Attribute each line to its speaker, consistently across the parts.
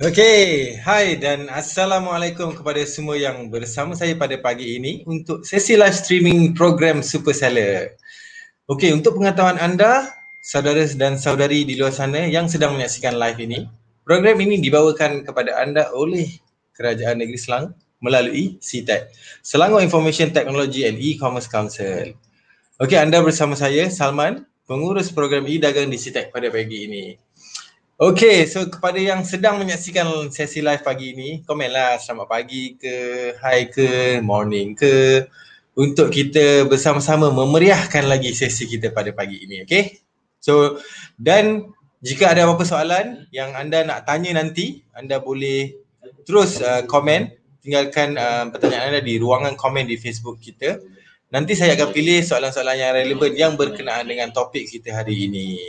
Speaker 1: Okey, hai dan assalamualaikum kepada semua yang bersama saya pada pagi ini untuk sesi live streaming program Super Seller. Okey, untuk pengetahuan anda, saudara dan saudari di luar sana yang sedang menyaksikan live ini, program ini dibawakan kepada anda oleh Kerajaan Negeri Selangor melalui CTEC, Selangor Information Technology and E-Commerce Council. Okey, anda bersama saya Salman, pengurus program e-dagang di CTEC pada pagi ini. Okay, so kepada yang sedang menyaksikan sesi live pagi ini, komenlah selamat pagi ke, hi ke, morning ke untuk kita bersama-sama memeriahkan lagi sesi kita pada pagi ini, okay? So, dan jika ada apa-apa soalan yang anda nak tanya nanti, anda boleh terus uh, komen, tinggalkan uh, pertanyaan anda di ruangan komen di Facebook kita. Nanti saya akan pilih soalan-soalan yang relevan yang berkenaan dengan topik kita hari ini.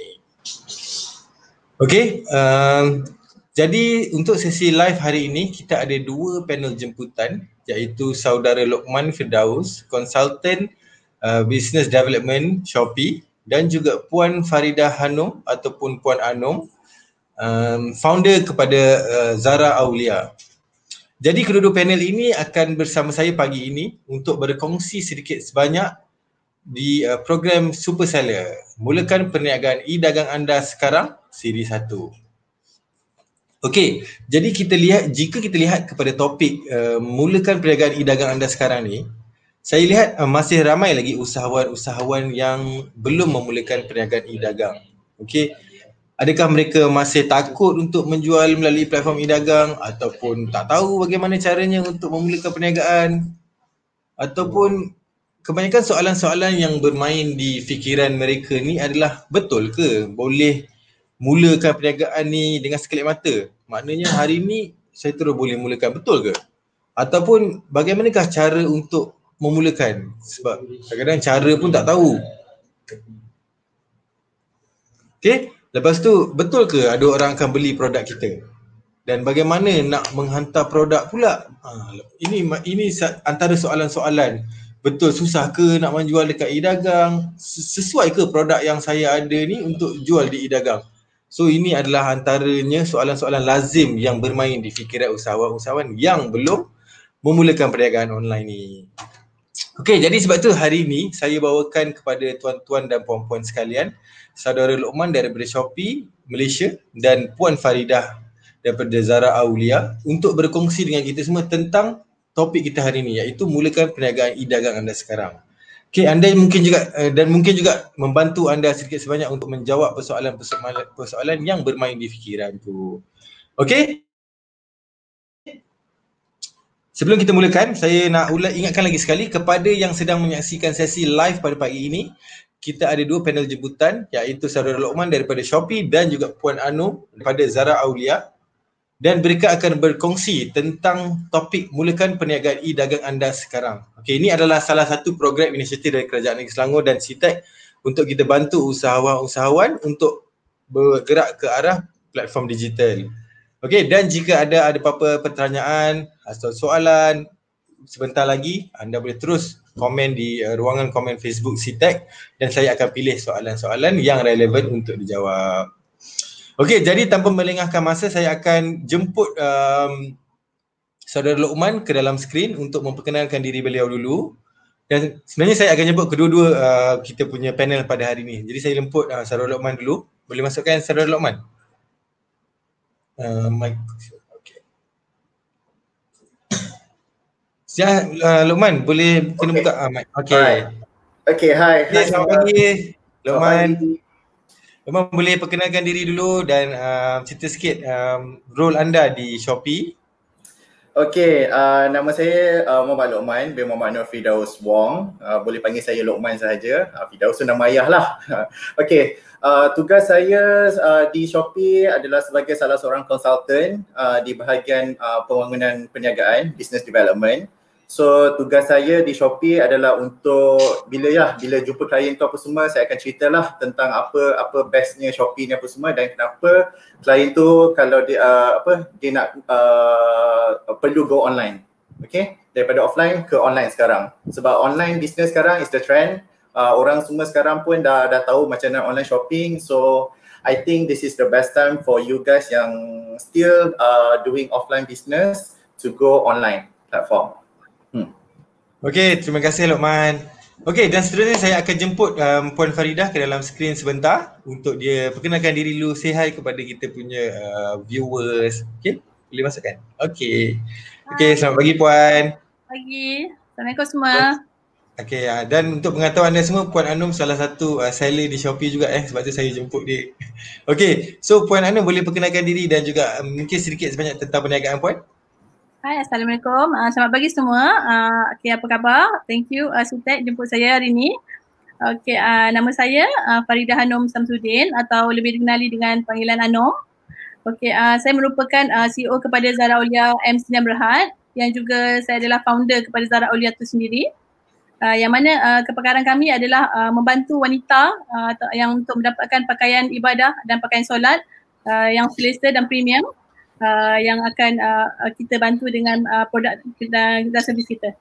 Speaker 1: Okay, uh, jadi untuk sesi live hari ini kita ada dua panel jemputan iaitu saudara Lokman Firdaus, konsultan uh, business development Shopee dan juga Puan Farida Hanum ataupun Puan Anum, um, founder kepada uh, Zara Aulia. Jadi kedua-dua panel ini akan bersama saya pagi ini untuk berkongsi sedikit sebanyak di uh, program Super Seller. Mulakan perniagaan e-dagang anda sekarang siri satu. Okey, jadi kita lihat jika kita lihat kepada topik uh, mulakan perniagaan e-dagang anda sekarang ni, saya lihat uh, masih ramai lagi usahawan-usahawan yang belum memulakan perniagaan e-dagang. Okey. Adakah mereka masih takut untuk menjual melalui platform e-dagang ataupun tak tahu bagaimana caranya untuk memulakan perniagaan ataupun kebanyakan soalan-soalan yang bermain di fikiran mereka ni adalah betul ke boleh mulakan perniagaan ni dengan sekelip mata. Maknanya hari ni saya terus boleh mulakan betul ke? Ataupun bagaimanakah cara untuk memulakan? Sebab kadang-kadang cara pun tak tahu. Okay, lepas tu betul ke ada orang akan beli produk kita? Dan bagaimana nak menghantar produk pula? Ha, ini ini antara soalan-soalan betul susah ke nak menjual dekat e-dagang? Sesuai ke produk yang saya ada ni untuk jual di e-dagang? So ini adalah antaranya soalan-soalan lazim yang bermain di fikiran usahawan-usahawan yang belum memulakan perniagaan online ni. Okey, jadi sebab tu hari ini saya bawakan kepada tuan-tuan dan puan-puan sekalian saudara Lokman daripada Shopee Malaysia dan puan Faridah daripada Zara Aulia untuk berkongsi dengan kita semua tentang topik kita hari ini iaitu mulakan perniagaan e-dagang anda sekarang. Okay, anda mungkin juga uh, dan mungkin juga membantu anda sedikit sebanyak untuk menjawab persoalan-persoalan persoalan yang bermain di fikiran tu. Okay? Sebelum kita mulakan, saya nak ulang ingatkan lagi sekali kepada yang sedang menyaksikan sesi live pada pagi ini, kita ada dua panel jemputan iaitu Saudara Lokman daripada Shopee dan juga Puan Anu daripada Zara Aulia dan mereka akan berkongsi tentang topik mulakan perniagaan e-dagang anda sekarang. Okey, ini adalah salah satu program inisiatif dari Kerajaan Negeri Selangor dan CITEC untuk kita bantu usahawan-usahawan untuk bergerak ke arah platform digital. Okey, dan jika ada ada apa-apa pertanyaan atau soalan sebentar lagi anda boleh terus komen di uh, ruangan komen Facebook CITEC dan saya akan pilih soalan-soalan yang relevan untuk dijawab. Okey, jadi tanpa melengahkan masa saya akan jemput um, saudara Lokman ke dalam skrin untuk memperkenalkan diri beliau dulu. Dan sebenarnya saya akan jemput kedua-dua uh, kita punya panel pada hari ini. Jadi saya jemput uh, saudara Lokman dulu. Boleh masukkan saudara Lokman? Uh, mic. Okay. Siap uh, Luqman boleh kena okay. buka uh, mic.
Speaker 2: Okay. Okay, hi.
Speaker 1: Okay, selamat pagi. Luqman. Luqman boleh perkenalkan diri dulu dan uh, cerita sikit um, role anda di Shopee.
Speaker 2: Okay, uh, nama saya uh, Muhammad Luqman bin Muhammad Nur Fidaus Wong. Uh, boleh panggil saya Luqman sahaja. Uh, Fidaus tu nama ayah lah. okay, uh, tugas saya uh, di Shopee adalah sebagai salah seorang konsultan uh, di bahagian uh, pembangunan perniagaan, business development. So tugas saya di Shopee adalah untuk bila ya bila jumpa klien tu apa semua saya akan ceritalah tentang apa apa bestnya Shopee ni apa semua dan kenapa klien tu kalau dia uh, apa dia nak uh, perlu go online. Okay daripada offline ke online sekarang. Sebab online business sekarang is the trend. Uh, orang semua sekarang pun dah dah tahu macam mana online shopping. So I think this is the best time for you guys yang still uh, doing offline business to go online platform.
Speaker 1: Okey, terima kasih Lokman. Okey, dan seterusnya saya akan jemput um, Puan Faridah ke dalam skrin sebentar untuk dia perkenalkan diri dulu, say hi kepada kita punya uh, viewers. Okey, boleh masukkan? Okey. Okey, selamat pagi Puan.
Speaker 3: Pagi. Assalamualaikum semua.
Speaker 1: Okey, uh, dan untuk pengetahuan anda semua, Puan Anum salah satu uh, seller di Shopee juga eh sebab tu saya jemput dia. Okey, so Puan Anum boleh perkenalkan diri dan juga um, mungkin sedikit sebanyak tentang perniagaan Puan?
Speaker 3: Hai, Assalamualaikum. Uh, selamat pagi semua. Uh, okay, apa khabar? Thank you uh, Sutek jemput saya hari ini. Okay, uh, nama saya uh, Faridah Hanum Samsudin atau lebih dikenali dengan panggilan Anom. Okay, uh, saya merupakan uh, CEO kepada Zara Aulia M. Sdn Berhad yang juga saya adalah founder kepada Zara Aulia itu sendiri. Uh, yang mana uh, kepakaran kami adalah uh, membantu wanita uh, yang untuk mendapatkan pakaian ibadah dan pakaian solat uh, yang selesa dan premium uh, yang akan uh, kita bantu dengan uh, produk dan, dan servis kita.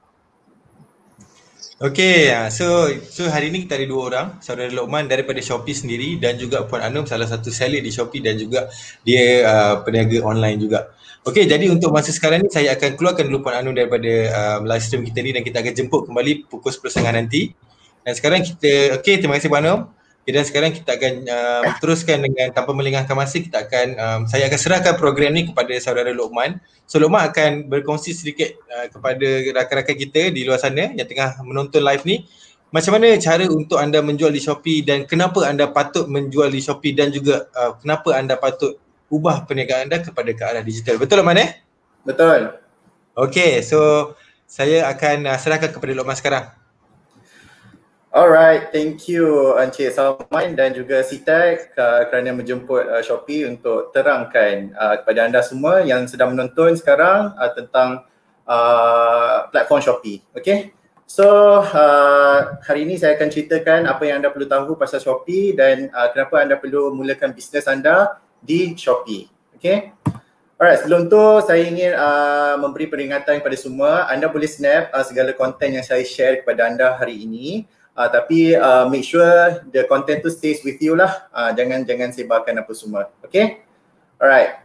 Speaker 1: Okay, so so hari ini kita ada dua orang, saudara Lokman daripada Shopee sendiri dan juga Puan Anum salah satu seller di Shopee dan juga dia uh, peniaga online juga. Okay, jadi untuk masa sekarang ni saya akan keluarkan dulu Puan Anum daripada uh, live stream kita ni dan kita akan jemput kembali pukul 10.30 nanti. Dan sekarang kita, okay terima kasih Puan Anum. Okay, dan sekarang kita akan um, teruskan dengan tanpa melengahkan masa kita akan um, saya akan serahkan program ni kepada saudara Lokman. So Lokman akan berkongsi sedikit uh, kepada rakan-rakan kita di luar sana yang tengah menonton live ni macam mana cara untuk anda menjual di Shopee dan kenapa anda patut menjual di Shopee dan juga uh, kenapa anda patut ubah perniagaan anda kepada ke arah digital. Betul Lokman eh?
Speaker 2: Betul.
Speaker 1: Okay, so saya akan uh, serahkan kepada Lokman sekarang.
Speaker 2: Alright, thank you Encik Salman dan juga Sitek uh, kerana menjemput uh, Shopee untuk terangkan uh, kepada anda semua yang sedang menonton sekarang uh, tentang uh, platform Shopee. Okay, so uh, hari ini saya akan ceritakan apa yang anda perlu tahu pasal Shopee dan uh, kenapa anda perlu mulakan bisnes anda di Shopee. Okay, Alright, sebelum tu saya ingin uh, memberi peringatan kepada semua. Anda boleh snap uh, segala konten yang saya share kepada anda hari ini. Uh, tapi uh, make sure the content tu stays with you lah. Uh, jangan jangan sebarkan apa semua. Okay? Alright.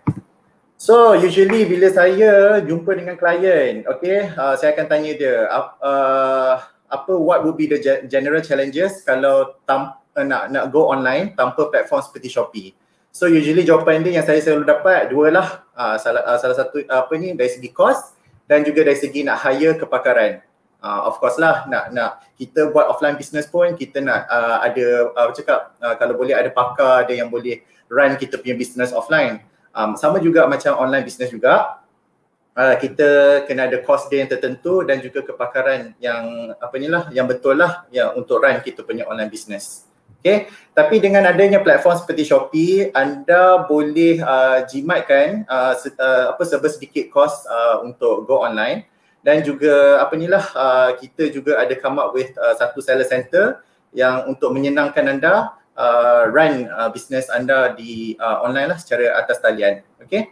Speaker 2: So usually bila saya jumpa dengan klien, okay, uh, saya akan tanya dia uh, apa what would be the general challenges kalau tam, uh, nak nak go online tanpa platform seperti Shopee. So usually jawapan dia yang saya selalu dapat dua lah. Uh, salah, uh, salah satu uh, apa ni dari segi cost dan juga dari segi nak hire kepakaran uh, of course lah nak nak. Kita buat offline business pun kita nak uh, ada uh, cakap uh, kalau boleh ada pakar ada yang boleh run kita punya business offline. Um, sama juga macam online business juga. Uh, kita kena ada cost dia yang tertentu dan juga kepakaran yang apa ni lah yang betul lah yang untuk run kita punya online business. Okay, tapi dengan adanya platform seperti Shopee, anda boleh uh, jimatkan uh, se- uh, apa sebesar sedikit cost uh, untuk go online dan juga apa ni lah uh, kita juga ada come up with uh, satu seller center yang untuk menyenangkan anda uh, run uh, business anda di uh, online lah secara atas talian. Okay.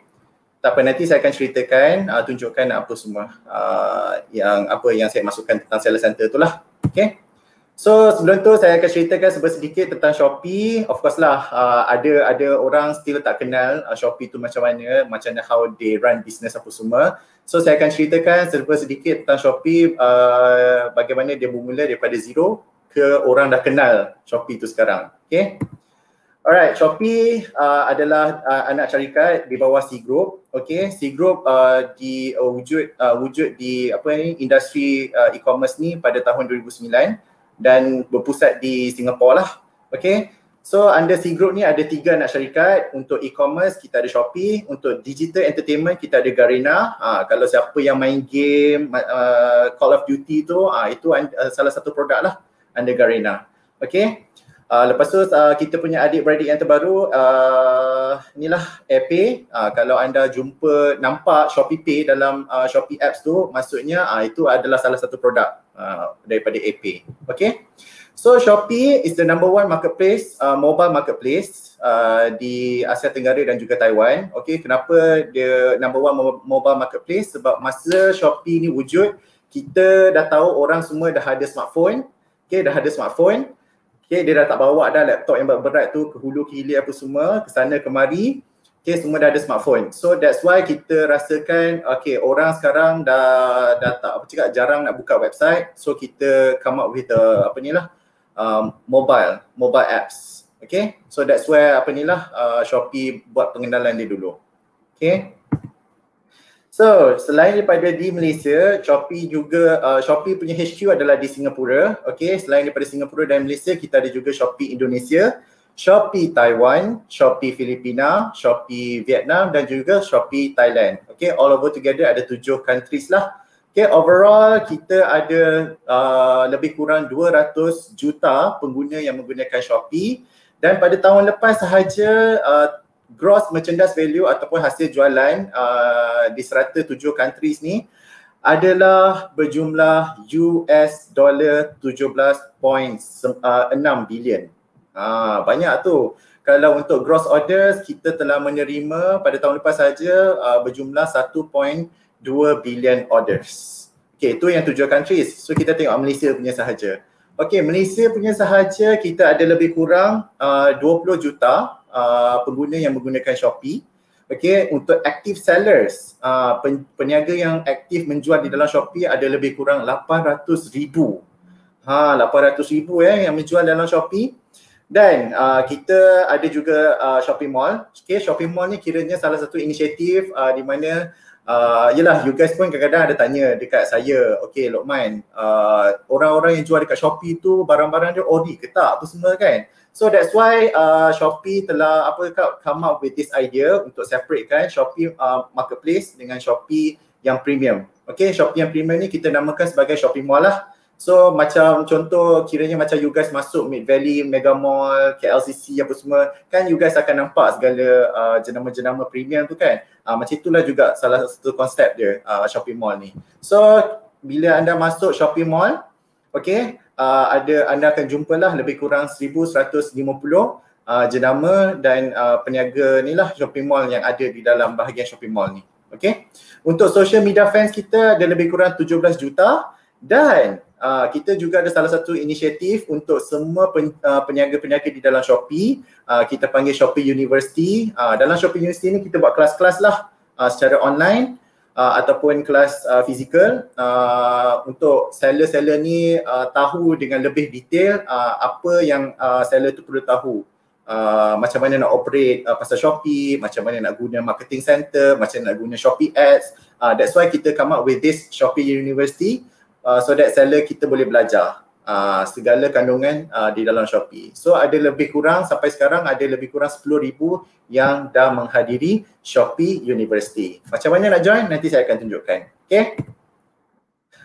Speaker 2: Tak apa nanti saya akan ceritakan, uh, tunjukkan apa semua uh, yang apa yang saya masukkan tentang seller center tu lah. Okay. So sebelum tu saya akan ceritakan sedikit tentang Shopee. Of course lah uh, ada ada orang still tak kenal uh, Shopee tu macam mana, macam mana how they run business apa semua. So saya akan ceritakan serba sedikit tentang Shopee uh, bagaimana dia bermula daripada zero ke orang dah kenal Shopee tu sekarang. Okay. Alright, Shopee uh, adalah uh, anak syarikat di bawah C Group. Okay, C Group uh, di uh, wujud uh, wujud di apa ni industri uh, e-commerce ni pada tahun 2009 dan berpusat di Singapura lah. Okay, so under C Group ni ada tiga anak syarikat. Untuk e-commerce kita ada Shopee, untuk digital entertainment kita ada Garena. Uh, kalau siapa yang main game uh, Call of Duty tu, uh, itu uh, salah satu produk lah under Garena. Okay, Uh, lepas tu uh, kita punya adik-beradik yang terbaru uh, inilah AirPay. Uh, kalau anda jumpa nampak Shopee Pay dalam uh, Shopee apps tu maksudnya uh, itu adalah salah satu produk uh, daripada AirPay. Okay. So Shopee is the number one marketplace, uh, mobile marketplace uh, di Asia Tenggara dan juga Taiwan. Okay, kenapa dia number one mobile marketplace? Sebab masa Shopee ni wujud, kita dah tahu orang semua dah ada smartphone. Okay, dah ada smartphone. Okay, dia dah tak bawa dah laptop yang berat tu ke hulu ke hilir apa semua, ke sana kemari. Okay, semua dah ada smartphone. So that's why kita rasakan, okay, orang sekarang dah dah tak apa cakap jarang nak buka website. So kita come up with a, apa ni lah, um, mobile, mobile apps. Okay, so that's where apa ni lah uh, Shopee buat pengenalan dia dulu. Okay. So, selain daripada di Malaysia, Shopee juga uh, Shopee punya HQ adalah di Singapura. Okay, selain daripada Singapura dan Malaysia, kita ada juga Shopee Indonesia, Shopee Taiwan, Shopee Filipina, Shopee Vietnam dan juga Shopee Thailand. Okay, all over together ada tujuh countries lah. Okay, overall kita ada uh, lebih kurang 200 juta pengguna yang menggunakan Shopee dan pada tahun lepas sahaja uh, gross merchandise value ataupun hasil jualan uh, di serata tujuh countries ni adalah berjumlah US dollar 17.6 bilion. Ah banyak tu. Kalau untuk gross orders kita telah menerima pada tahun lepas saja uh, berjumlah 1.2 billion orders. Okay, itu yang tujuh countries. So kita tengok Malaysia punya sahaja. Okay, Malaysia punya sahaja kita ada lebih kurang uh, 20 juta uh, pengguna yang menggunakan Shopee. Okay, untuk active sellers, uh, peniaga yang aktif menjual di dalam Shopee ada lebih kurang 800 ribu. Ha, 800 ribu eh, yang menjual dalam Shopee. Dan uh, kita ada juga uh, Shopee Mall. Okay, Shopee Mall ni kiranya salah satu inisiatif uh, di mana uh, yelah you guys pun kadang-kadang ada tanya dekat saya, okay Lokman, uh, orang-orang yang jual dekat Shopee tu barang-barang dia ori ke tak apa semua kan? So that's why uh, Shopee telah apa come up with this idea untuk separate kan Shopee uh, marketplace dengan Shopee yang premium. Okay, Shopee yang premium ni kita namakan sebagai Shopee Mall lah. So macam contoh kiranya macam you guys masuk Mid Valley, Mega Mall, KLCC apa semua kan you guys akan nampak segala uh, jenama-jenama premium tu kan. Uh, macam itulah juga salah satu konsep dia uh, Shopee Mall ni. So bila anda masuk Shopee Mall, okay, uh, ada anda akan jumpalah lebih kurang 1150 uh, jenama dan uh, peniaga ni lah shopping mall yang ada di dalam bahagian shopping mall ni. Okay. Untuk social media fans kita ada lebih kurang 17 juta dan uh, kita juga ada salah satu inisiatif untuk semua pen, uh, peniaga-peniaga di dalam Shopee. Uh, kita panggil Shopee University. Uh, dalam Shopee University ni kita buat kelas-kelas lah uh, secara online uh, ataupun kelas uh, fizikal uh, untuk seller-seller ni uh, tahu dengan lebih detail uh, apa yang uh, seller tu perlu tahu. Uh, macam mana nak operate uh, pasal Shopee, macam mana nak guna marketing center, macam mana nak guna Shopee ads. Uh, that's why kita come up with this Shopee University uh, so that seller kita boleh belajar uh, segala kandungan uh, di dalam Shopee. So ada lebih kurang sampai sekarang ada lebih kurang 10,000 yang dah menghadiri Shopee University. Macam mana nak join? Nanti saya akan tunjukkan. Okay?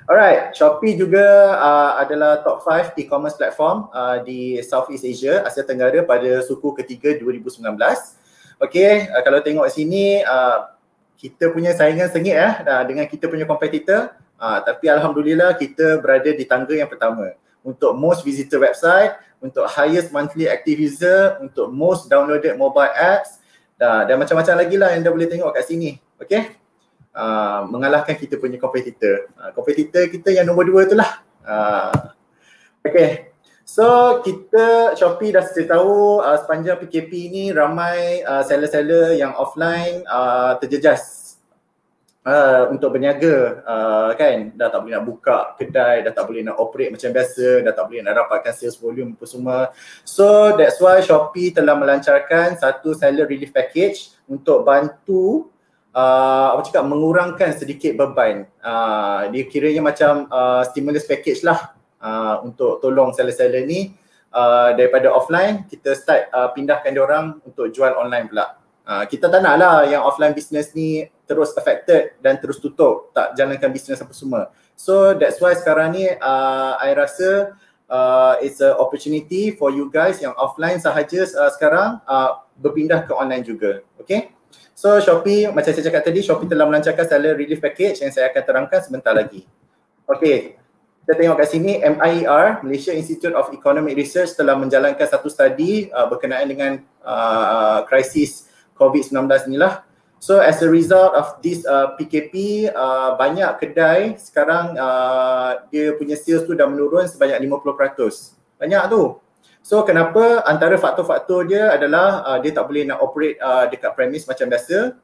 Speaker 2: Alright, Shopee juga uh, adalah top 5 e-commerce platform uh, di Southeast Asia, Asia Tenggara pada suku ketiga 2019. Okay, uh, kalau tengok sini uh, kita punya saingan sengit eh, uh, dengan kita punya competitor. Uh, tapi Alhamdulillah kita berada di tangga yang pertama untuk most visitor website, untuk highest monthly active user, untuk most downloaded mobile apps dan, dan macam-macam lagi lah yang anda boleh tengok kat sini. Okay? Uh, mengalahkan kita punya competitor. Uh, competitor kita yang nombor dua tu lah. Uh, okay. So kita Shopee dah sedia tahu uh, sepanjang PKP ni ramai uh, seller-seller yang offline uh, terjejas. Uh, untuk berniaga uh, kan? Dah tak boleh nak buka kedai dah tak boleh nak operate macam biasa dah tak boleh nak dapatkan sales volume apa semua. So that's why Shopee telah melancarkan satu seller relief package untuk bantu uh, apa cakap mengurangkan sedikit beban. Uh, dia kiranya macam uh, stimulus package lah uh, untuk tolong seller-seller ni. Uh, daripada offline kita start uh, pindahkan dia orang untuk jual online pula Uh, kita tak nak lah yang offline business ni terus affected dan terus tutup, tak jalankan business apa semua. So that's why sekarang ni uh, I rasa uh, it's a opportunity for you guys yang offline sahaja uh, sekarang uh, berpindah ke online juga. Okay? So Shopee, macam saya cakap tadi, Shopee telah melancarkan seller relief package yang saya akan terangkan sebentar lagi. Okay, kita tengok kat sini MIER, Malaysia Institute of Economic Research telah menjalankan satu study uh, berkenaan dengan uh, krisis COVID-19 inilah. So as a result of this uh, PKP, uh, banyak kedai sekarang uh, dia punya sales tu dah menurun sebanyak 50%. Banyak tu. So kenapa antara faktor-faktor dia adalah uh, dia tak boleh nak operate uh, dekat premise macam biasa.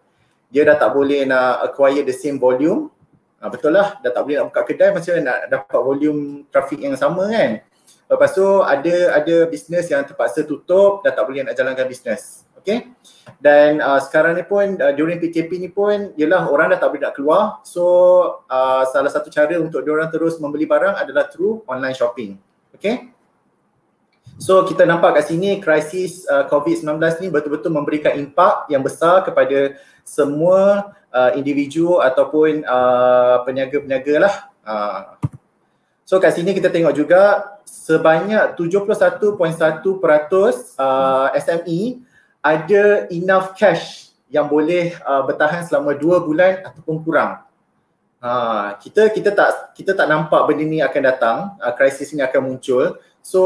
Speaker 2: Dia dah tak boleh nak acquire the same volume. Uh, betul lah, dah tak boleh nak buka kedai macam nak dapat volume traffic yang sama kan. Lepas tu ada ada bisnes yang terpaksa tutup, dah tak boleh nak jalankan bisnes. Okay? Dan uh, sekarang ni pun uh, during PKP ni pun ialah orang dah tak boleh nak keluar. So uh, salah satu cara untuk diorang terus membeli barang adalah through online shopping. Okay? So kita nampak kat sini krisis uh, COVID-19 ni betul-betul memberikan impak yang besar kepada semua uh, individu ataupun uh, peniaga-peniaga lah. Uh. so kat sini kita tengok juga sebanyak 71.1% uh, SME ada enough cash yang boleh uh, bertahan selama dua bulan ataupun kurang. Uh, kita kita tak kita tak nampak benda ni akan datang, uh, krisis ni akan muncul. So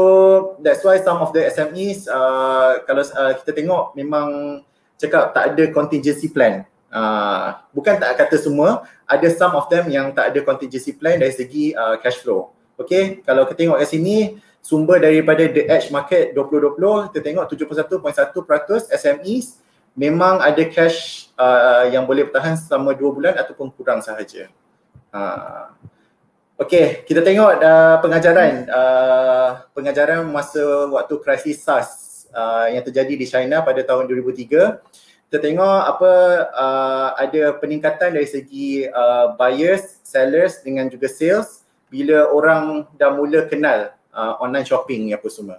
Speaker 2: that's why some of the SMEs uh, kalau uh, kita tengok memang cakap tak ada contingency plan. Uh, bukan tak kata semua, ada some of them yang tak ada contingency plan dari segi uh, cash flow. Okay, kalau kita tengok kat sini, sumber daripada The Edge Market 2020 kita tengok 71.1% SMEs memang ada cash uh, yang boleh bertahan selama 2 bulan ataupun kurang sahaja. Uh, okay, kita tengok uh, pengajaran. Uh, pengajaran masa waktu krisis SARS uh, yang terjadi di China pada tahun 2003 kita tengok apa uh, ada peningkatan dari segi uh, buyers, sellers dengan juga sales bila orang dah mula kenal uh, online shopping ni apa semua.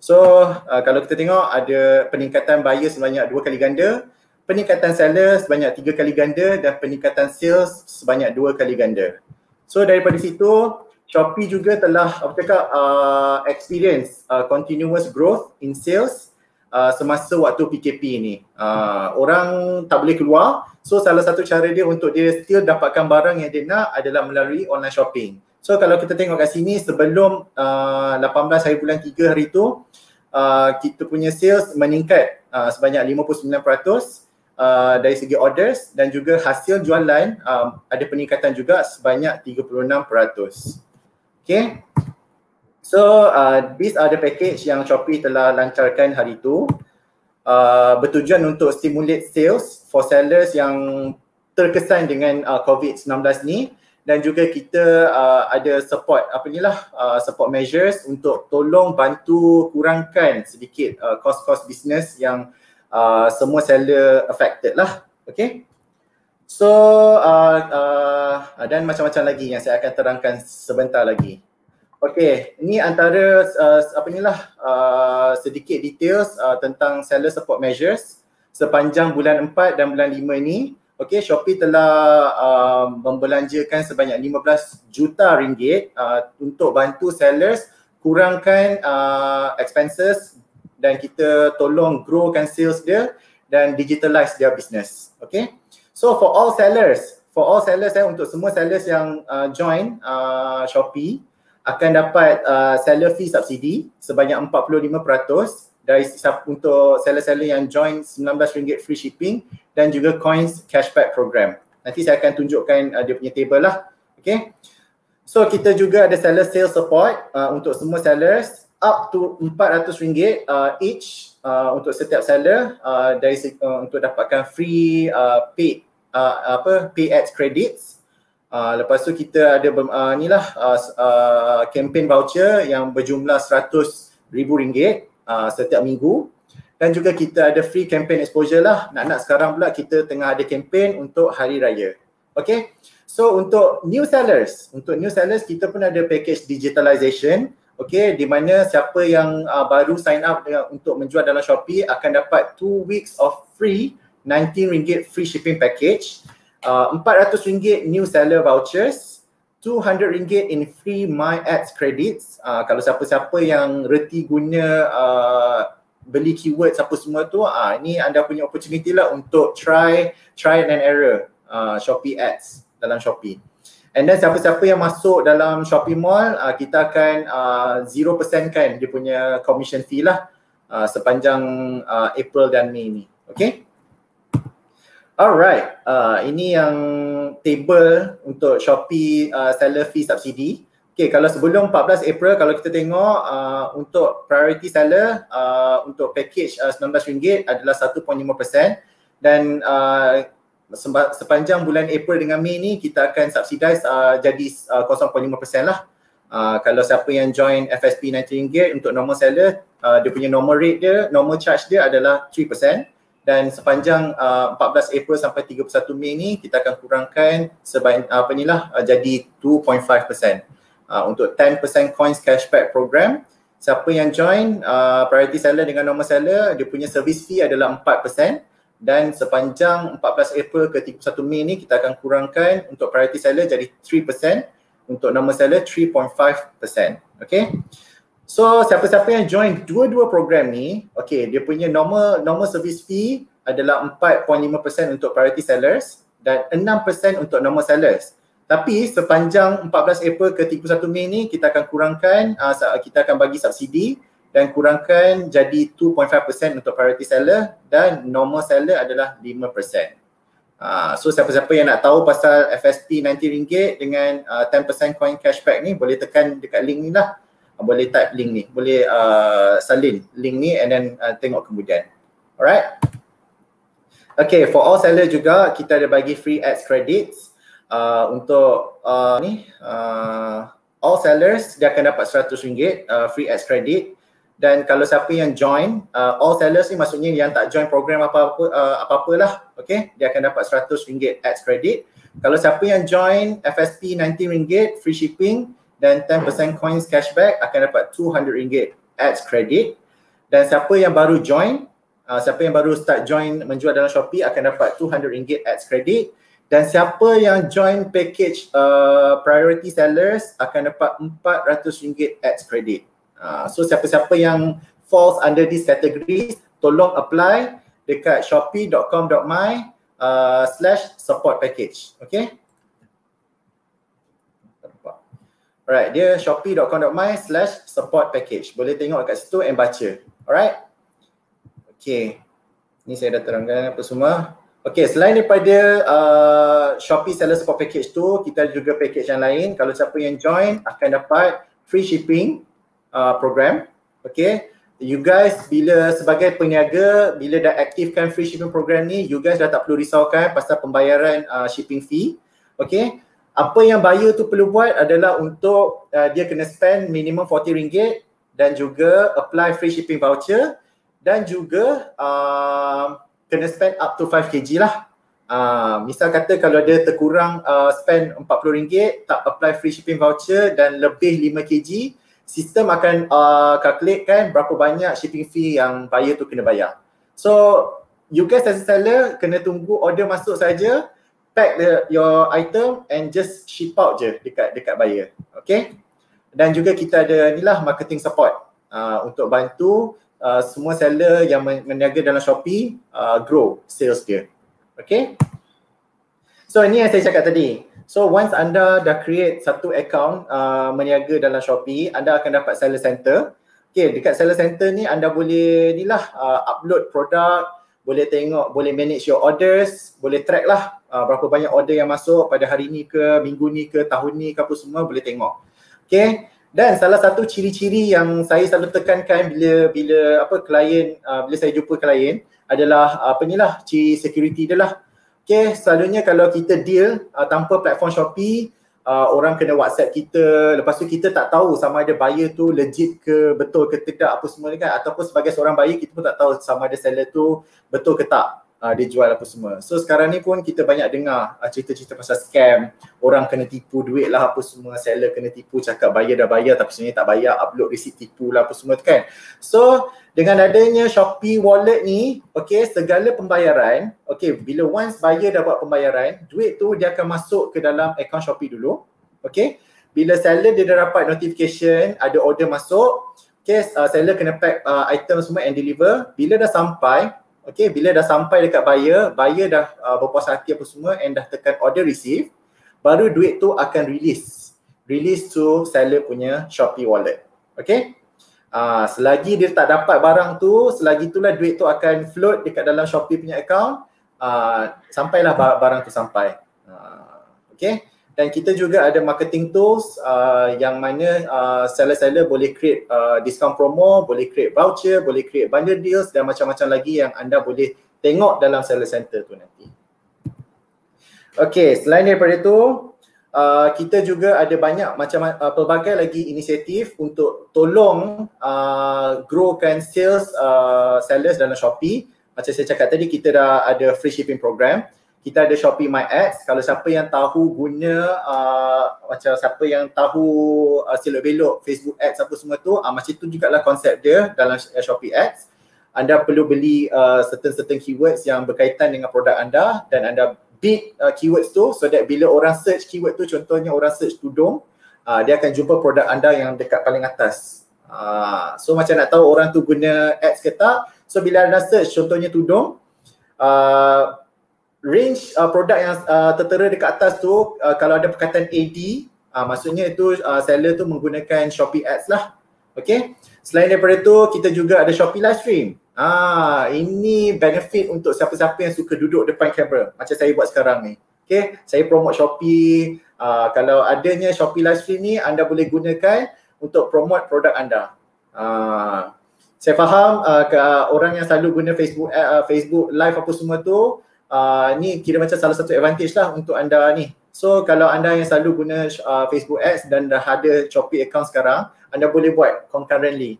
Speaker 2: So uh, kalau kita tengok ada peningkatan buyer sebanyak dua kali ganda, peningkatan seller sebanyak tiga kali ganda dan peningkatan sales sebanyak dua kali ganda. So daripada situ Shopee juga telah apa cakap uh, experience uh, continuous growth in sales uh, semasa waktu PKP ni. Uh, orang tak boleh keluar. So salah satu cara dia untuk dia still dapatkan barang yang dia nak adalah melalui online shopping. So kalau kita tengok kat sini sebelum uh, 18 hari bulan 3 hari tu uh, kita punya sales meningkat uh, sebanyak 59% uh, dari segi orders dan juga hasil jualan uh, ada peningkatan juga sebanyak 36%. Okay. So uh, these are the package yang Shopee telah lancarkan hari itu uh, bertujuan untuk stimulate sales for sellers yang terkesan dengan uh, COVID-19 ni dan juga kita uh, ada support apa ni lah uh, support measures untuk tolong bantu kurangkan sedikit uh, cost-cost business yang uh, semua seller affected lah. Okay? So uh, uh, dan macam-macam lagi yang saya akan terangkan sebentar lagi. Okay ini antara uh, apa ni lah uh, sedikit details uh, tentang seller support measures sepanjang bulan 4 dan bulan 5 ni Okey, Shopee telah uh, membelanjakan sebanyak 15 juta ringgit uh, untuk bantu sellers kurangkan uh, expenses dan kita tolong growkan sales dia dan digitalize their business. Okay. So for all sellers, for all sellers eh, untuk semua sellers yang uh, join uh, Shopee akan dapat uh, seller fee subsidi sebanyak 45% dari untuk seller-seller yang join RM19 free shipping dan juga coins cashback program. Nanti saya akan tunjukkan uh, dia punya table lah. Okay. So kita juga ada seller sales support uh, untuk semua sellers up to RM400 uh, each uh, untuk setiap seller uh, dari uh, untuk dapatkan free uh, paid uh, apa ads credits. Uh, lepas tu kita ada uh, ni lah uh, uh, campaign voucher yang berjumlah RM100,000 uh, setiap minggu dan juga kita ada free campaign exposure lah. Nak-nak sekarang pula kita tengah ada campaign untuk hari raya. Okay. So untuk new sellers, untuk new sellers kita pun ada package digitalization okay, di mana siapa yang uh, baru sign up dengan, untuk menjual dalam Shopee akan dapat 2 weeks of free RM19 free shipping package, uh, RM400 new seller vouchers, RM200 in free my ads credits. Uh, kalau siapa-siapa yang reti guna uh, beli keyword apa semua tu, uh, ini anda punya opportunity lah untuk try try and error uh, Shopee ads dalam Shopee. And then siapa-siapa yang masuk dalam Shopee Mall, uh, kita akan uh, 0% kan dia punya commission fee lah uh, sepanjang uh, April dan Mei ni. Okay? Alright, uh, ini yang table untuk Shopee uh, seller fee subsidi. Okay, kalau sebelum 14 April kalau kita tengok uh, untuk priority seller uh, untuk package uh, RM19 adalah 1.5% dan uh, sepanjang bulan April dengan Mei ni kita akan subsidize uh, jadi uh, 0.5% lah. Uh, kalau siapa yang join FSP RM90 untuk normal seller, uh, dia punya normal rate dia, normal charge dia adalah 3% dan sepanjang uh, 14 April sampai 31 Mei ni kita akan kurangkan sebaik apa ni lah uh, jadi 2.5%. Uh, untuk 10% coins cashback program, siapa yang join uh, priority seller dengan normal seller, dia punya service fee adalah 4% dan sepanjang 14 April ke 31 Mei ni kita akan kurangkan untuk priority seller jadi 3% untuk normal seller 3.5%. Okay. So siapa-siapa yang join dua-dua program ni, okay, dia punya normal normal service fee adalah 4.5% untuk priority sellers dan 6% untuk normal sellers. Tapi sepanjang 14 April ke 31 Mei ni kita akan kurangkan, uh, kita akan bagi subsidi dan kurangkan jadi 2.5% untuk priority seller dan normal seller adalah 5%. Uh, so siapa-siapa yang nak tahu pasal FSP RM90 dengan uh, 10% coin cashback ni boleh tekan dekat link ni lah. Boleh type link ni, boleh uh, salin link ni and then uh, tengok kemudian. Alright. Okay, for all seller juga kita ada bagi free ads credits uh, untuk uh, ni uh, all sellers dia akan dapat RM100 uh, free ads credit. Dan kalau siapa yang join uh, all sellers ni maksudnya yang tak join program apa-apa uh, apa-apalah okey dia akan dapat RM100 ads credit. Kalau siapa yang join FSP RM90 free shipping dan 10% coins cashback akan dapat RM200 ads credit. Dan siapa yang baru join uh, siapa yang baru start join menjual dalam Shopee akan dapat RM200 ads credit dan siapa yang join package uh, priority sellers akan dapat RM400 ads credit Uh, so siapa-siapa yang falls under this category, tolong apply dekat shopee.com.my uh, slash support package. Okay? Alright, dia shopee.com.my slash support package. Boleh tengok kat situ and baca. Alright? Okay. Ni saya dah terangkan apa semua. Okay, selain daripada uh, Shopee Seller Support Package tu, kita ada juga package yang lain. Kalau siapa yang join akan dapat free shipping uh, program. Okay. You guys bila sebagai peniaga, bila dah aktifkan free shipping program ni, you guys dah tak perlu risaukan pasal pembayaran uh, shipping fee. Okay. Apa yang buyer tu perlu buat adalah untuk uh, dia kena spend minimum RM40 dan juga apply free shipping voucher dan juga uh, kena spend up to 5 kg lah. Uh, misal kata kalau dia terkurang uh, spend RM40 tak apply free shipping voucher dan lebih 5 kg sistem akan uh, calculate kan berapa banyak shipping fee yang buyer tu kena bayar. So you guys as a seller kena tunggu order masuk saja, pack the, your item and just ship out je dekat dekat buyer. Okay? Dan juga kita ada ni lah marketing support uh, untuk bantu uh, semua seller yang meniaga dalam Shopee uh, grow sales dia. Okay? So ini yang saya cakap tadi. So once anda dah create satu account uh, meniaga dalam Shopee, anda akan dapat seller center. Okay, dekat seller center ni anda boleh ni lah uh, upload produk, boleh tengok, boleh manage your orders, boleh track lah uh, berapa banyak order yang masuk pada hari ni ke, minggu ni ke, tahun ni ke apa semua boleh tengok. Okay, dan salah satu ciri-ciri yang saya selalu tekankan bila bila apa klien uh, bila saya jumpa klien adalah apa ni lah ciri security dia lah. Okay, selalunya kalau kita deal uh, tanpa platform Shopee, uh, orang kena WhatsApp kita, lepas tu kita tak tahu sama ada buyer tu legit ke betul ke tidak apa semua ni kan. Ataupun sebagai seorang buyer kita pun tak tahu sama ada seller tu betul ke tak uh, dia jual apa semua. So sekarang ni pun kita banyak dengar uh, cerita-cerita pasal scam, orang kena tipu duit lah apa semua, seller kena tipu cakap bayar dah bayar tapi sebenarnya tak bayar, upload receipt tipu lah apa semua tu kan. So dengan adanya Shopee wallet ni, okay segala pembayaran, okay bila once buyer dah buat pembayaran, duit tu dia akan masuk ke dalam account Shopee dulu, okay. Bila seller dia dah dapat notification, ada order masuk, okay uh, seller kena pack uh, item semua and deliver. Bila dah sampai, Okay, bila dah sampai dekat buyer, buyer dah uh, berpuas hati apa semua and dah tekan order receive, baru duit tu akan release. Release to seller punya Shopee wallet. Okay. Uh, selagi dia tak dapat barang tu, selagi itulah duit tu akan float dekat dalam Shopee punya account, uh, sampailah barang tu sampai. Uh, okay dan kita juga ada marketing tools uh, yang mana uh, seller-seller boleh create uh, discount promo, boleh create voucher, boleh create bundle deals dan macam-macam lagi yang anda boleh tengok dalam seller center tu nanti. Okay, selain daripada itu, uh, kita juga ada banyak macam uh, pelbagai lagi inisiatif untuk tolong uh, growkan sales uh, sellers dalam Shopee. Macam saya cakap tadi, kita dah ada free shipping program kita ada Shopee My Ads. Kalau siapa yang tahu guna uh, macam siapa yang tahu uh, silap belok Facebook Ads apa semua tu, uh, macam tu juga lah konsep dia dalam uh, Shopee Ads. Anda perlu beli uh, certain-certain keywords yang berkaitan dengan produk anda dan anda bid uh, keywords tu so that bila orang search keyword tu contohnya orang search tudung, uh, dia akan jumpa produk anda yang dekat paling atas. Uh, so macam nak tahu orang tu guna ads ke tak, so bila anda search contohnya tudung, uh, range uh, produk yang uh, tertera dekat atas tu uh, kalau ada perkataan AD uh, maksudnya itu uh, seller tu menggunakan Shopee Ads lah. Okay. Selain daripada itu kita juga ada Shopee Live Stream. Ah, ini benefit untuk siapa-siapa yang suka duduk depan kamera macam saya buat sekarang ni. Okay, saya promote Shopee. Uh, kalau adanya Shopee Live Stream ni anda boleh gunakan untuk promote produk anda. Uh, saya faham uh, ke, uh, orang yang selalu guna Facebook uh, Facebook Live apa semua tu uh, ni kira macam salah satu advantage lah untuk anda ni. So kalau anda yang selalu guna uh, Facebook Ads dan dah ada Shopee account sekarang, anda boleh buat concurrently.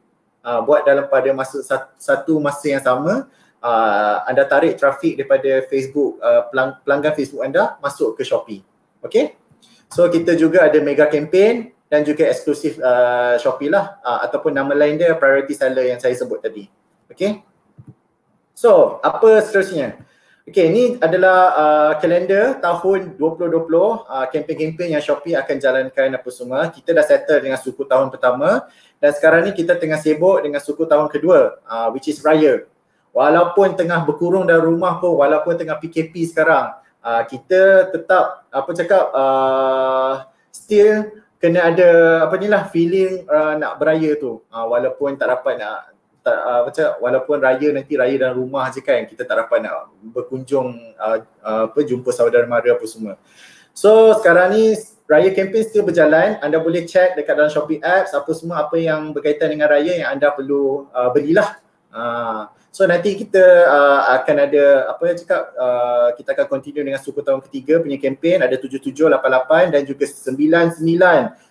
Speaker 2: Uh, buat dalam pada masa satu masa yang sama, uh, anda tarik trafik daripada Facebook, uh, pelanggan Facebook anda masuk ke Shopee. Okay? So kita juga ada mega campaign dan juga eksklusif uh, Shopee lah uh, ataupun nama lain dia priority seller yang saya sebut tadi. Okay? So apa seterusnya? Okay, ini adalah uh, kalender tahun 2020, uh, kempen-kempen yang Shopee akan jalankan apa semua. Kita dah settle dengan suku tahun pertama dan sekarang ni kita tengah sibuk dengan suku tahun kedua uh, which is Raya. Walaupun tengah berkurung dalam rumah pun, walaupun tengah PKP sekarang, uh, kita tetap apa cakap uh, still kena ada apa ni lah feeling uh, nak beraya tu uh, walaupun tak dapat nak tak uh, macam walaupun raya nanti raya dalam rumah je kan kita tak dapat nak berkunjung uh, uh, apa jumpa saudara mara apa semua. So sekarang ni raya campaign still berjalan. Anda boleh check dekat dalam Shopee apps apa semua apa yang berkaitan dengan raya yang anda perlu uh, belilah. Uh, so nanti kita uh, akan ada apa yang cakap uh, kita akan continue dengan suku tahun ketiga punya campaign ada 7788 dan juga 99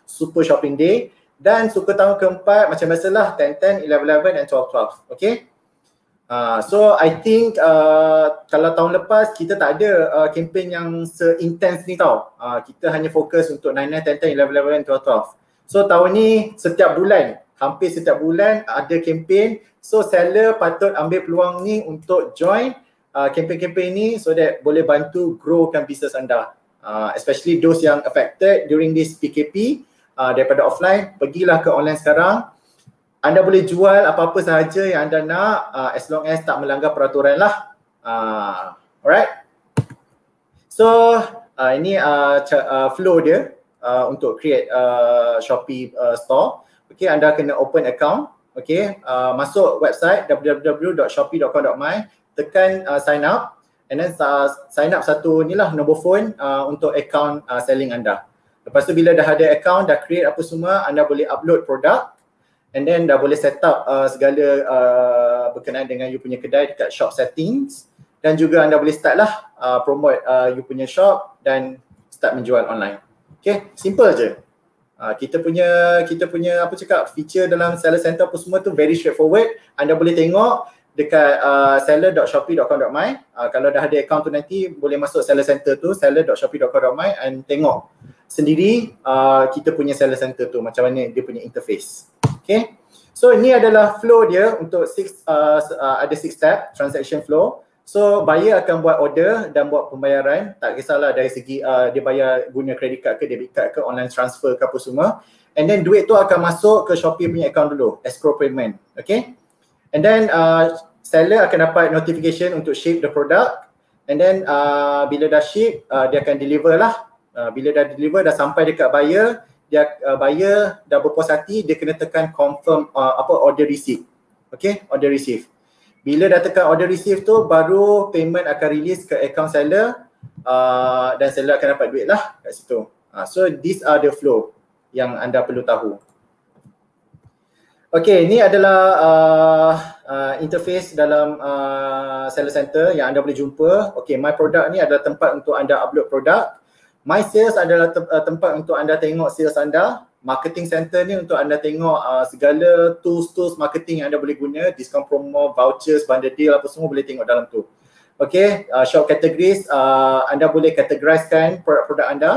Speaker 2: super shopping day dan suku tahun keempat macam biasalah 10, 10, 11, 11 dan 12, 12. Okay. Uh, so I think uh, kalau tahun lepas kita tak ada uh, campaign yang se-intense ni tau. Uh, kita hanya fokus untuk 9, 10, 10, 11, 11 dan 12, 12. So tahun ni setiap bulan, hampir setiap bulan ada campaign. So seller patut ambil peluang ni untuk join uh, campaign-campaign ni so that boleh bantu growkan bisnes anda. Uh, especially those yang affected during this PKP uh, daripada offline, pergilah ke online sekarang. Anda boleh jual apa-apa sahaja yang anda nak uh, as long as tak melanggar peraturan lah. Uh, alright. So uh, ini uh, uh, flow dia uh, untuk create uh, Shopee uh, store. Okay, anda kena open account. Okay, uh, masuk website www.shopee.com.my tekan uh, sign up and then uh, sign up satu ni lah nombor phone uh, untuk account uh, selling anda. Lepas tu bila dah ada account, dah create apa semua, anda boleh upload produk and then dah boleh set up uh, segala uh, berkenaan dengan you punya kedai dekat shop settings dan juga anda boleh start lah uh, promote uh, you punya shop dan start menjual online. Okay, simple je. Uh, kita punya kita punya apa cakap feature dalam seller center apa semua tu very straightforward. Anda boleh tengok dekat uh, seller.shopee.com.my uh, kalau dah ada account tu nanti boleh masuk seller center tu seller.shopee.com.my and tengok sendiri uh, kita punya seller center tu macam mana dia punya interface. Okay. So ini adalah flow dia untuk six uh, uh, ada six step transaction flow. So buyer akan buat order dan buat pembayaran, tak kisahlah dari segi uh, dia bayar guna credit card ke debit card ke online transfer ke apa semua. And then duit tu akan masuk ke Shopee punya account dulu, escrow payment. Okay. And then uh, seller akan dapat notification untuk ship the product. And then uh, bila dah ship, uh, dia akan deliver lah. Uh, bila dah deliver, dah sampai dekat buyer, dia uh, buyer dah berpuas hati dia kena tekan confirm uh, apa order receive. Okay, order receive. Bila dah tekan order receive tu baru payment akan release ke account seller uh, dan seller akan dapat duit lah kat situ. Uh, so these are the flow yang anda perlu tahu. Okay, ini adalah uh, uh, interface dalam uh, seller center yang anda boleh jumpa. Okay, my product ni adalah tempat untuk anda upload produk. My sales adalah te- uh, tempat untuk anda tengok sales anda. Marketing center ni untuk anda tengok uh, segala tools-tools marketing yang anda boleh guna, diskon promo, vouchers, bundle deal apa semua boleh tengok dalam tu. Okay, uh, shop categories, uh, anda boleh categorizekan produk-produk anda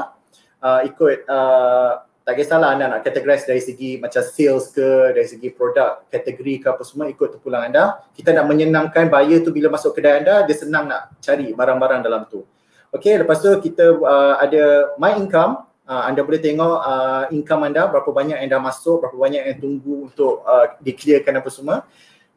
Speaker 2: uh, ikut uh, tak kisahlah anda nak categorize dari segi macam sales ke, dari segi produk, kategori ke apa semua ikut terpulang anda. Kita nak menyenangkan buyer tu bila masuk kedai anda, dia senang nak cari barang-barang dalam tu. Okay, lepas tu kita uh, ada my income. Uh, anda boleh tengok uh, income anda, berapa banyak yang dah masuk, berapa banyak yang tunggu untuk uh, di-clearkan apa semua.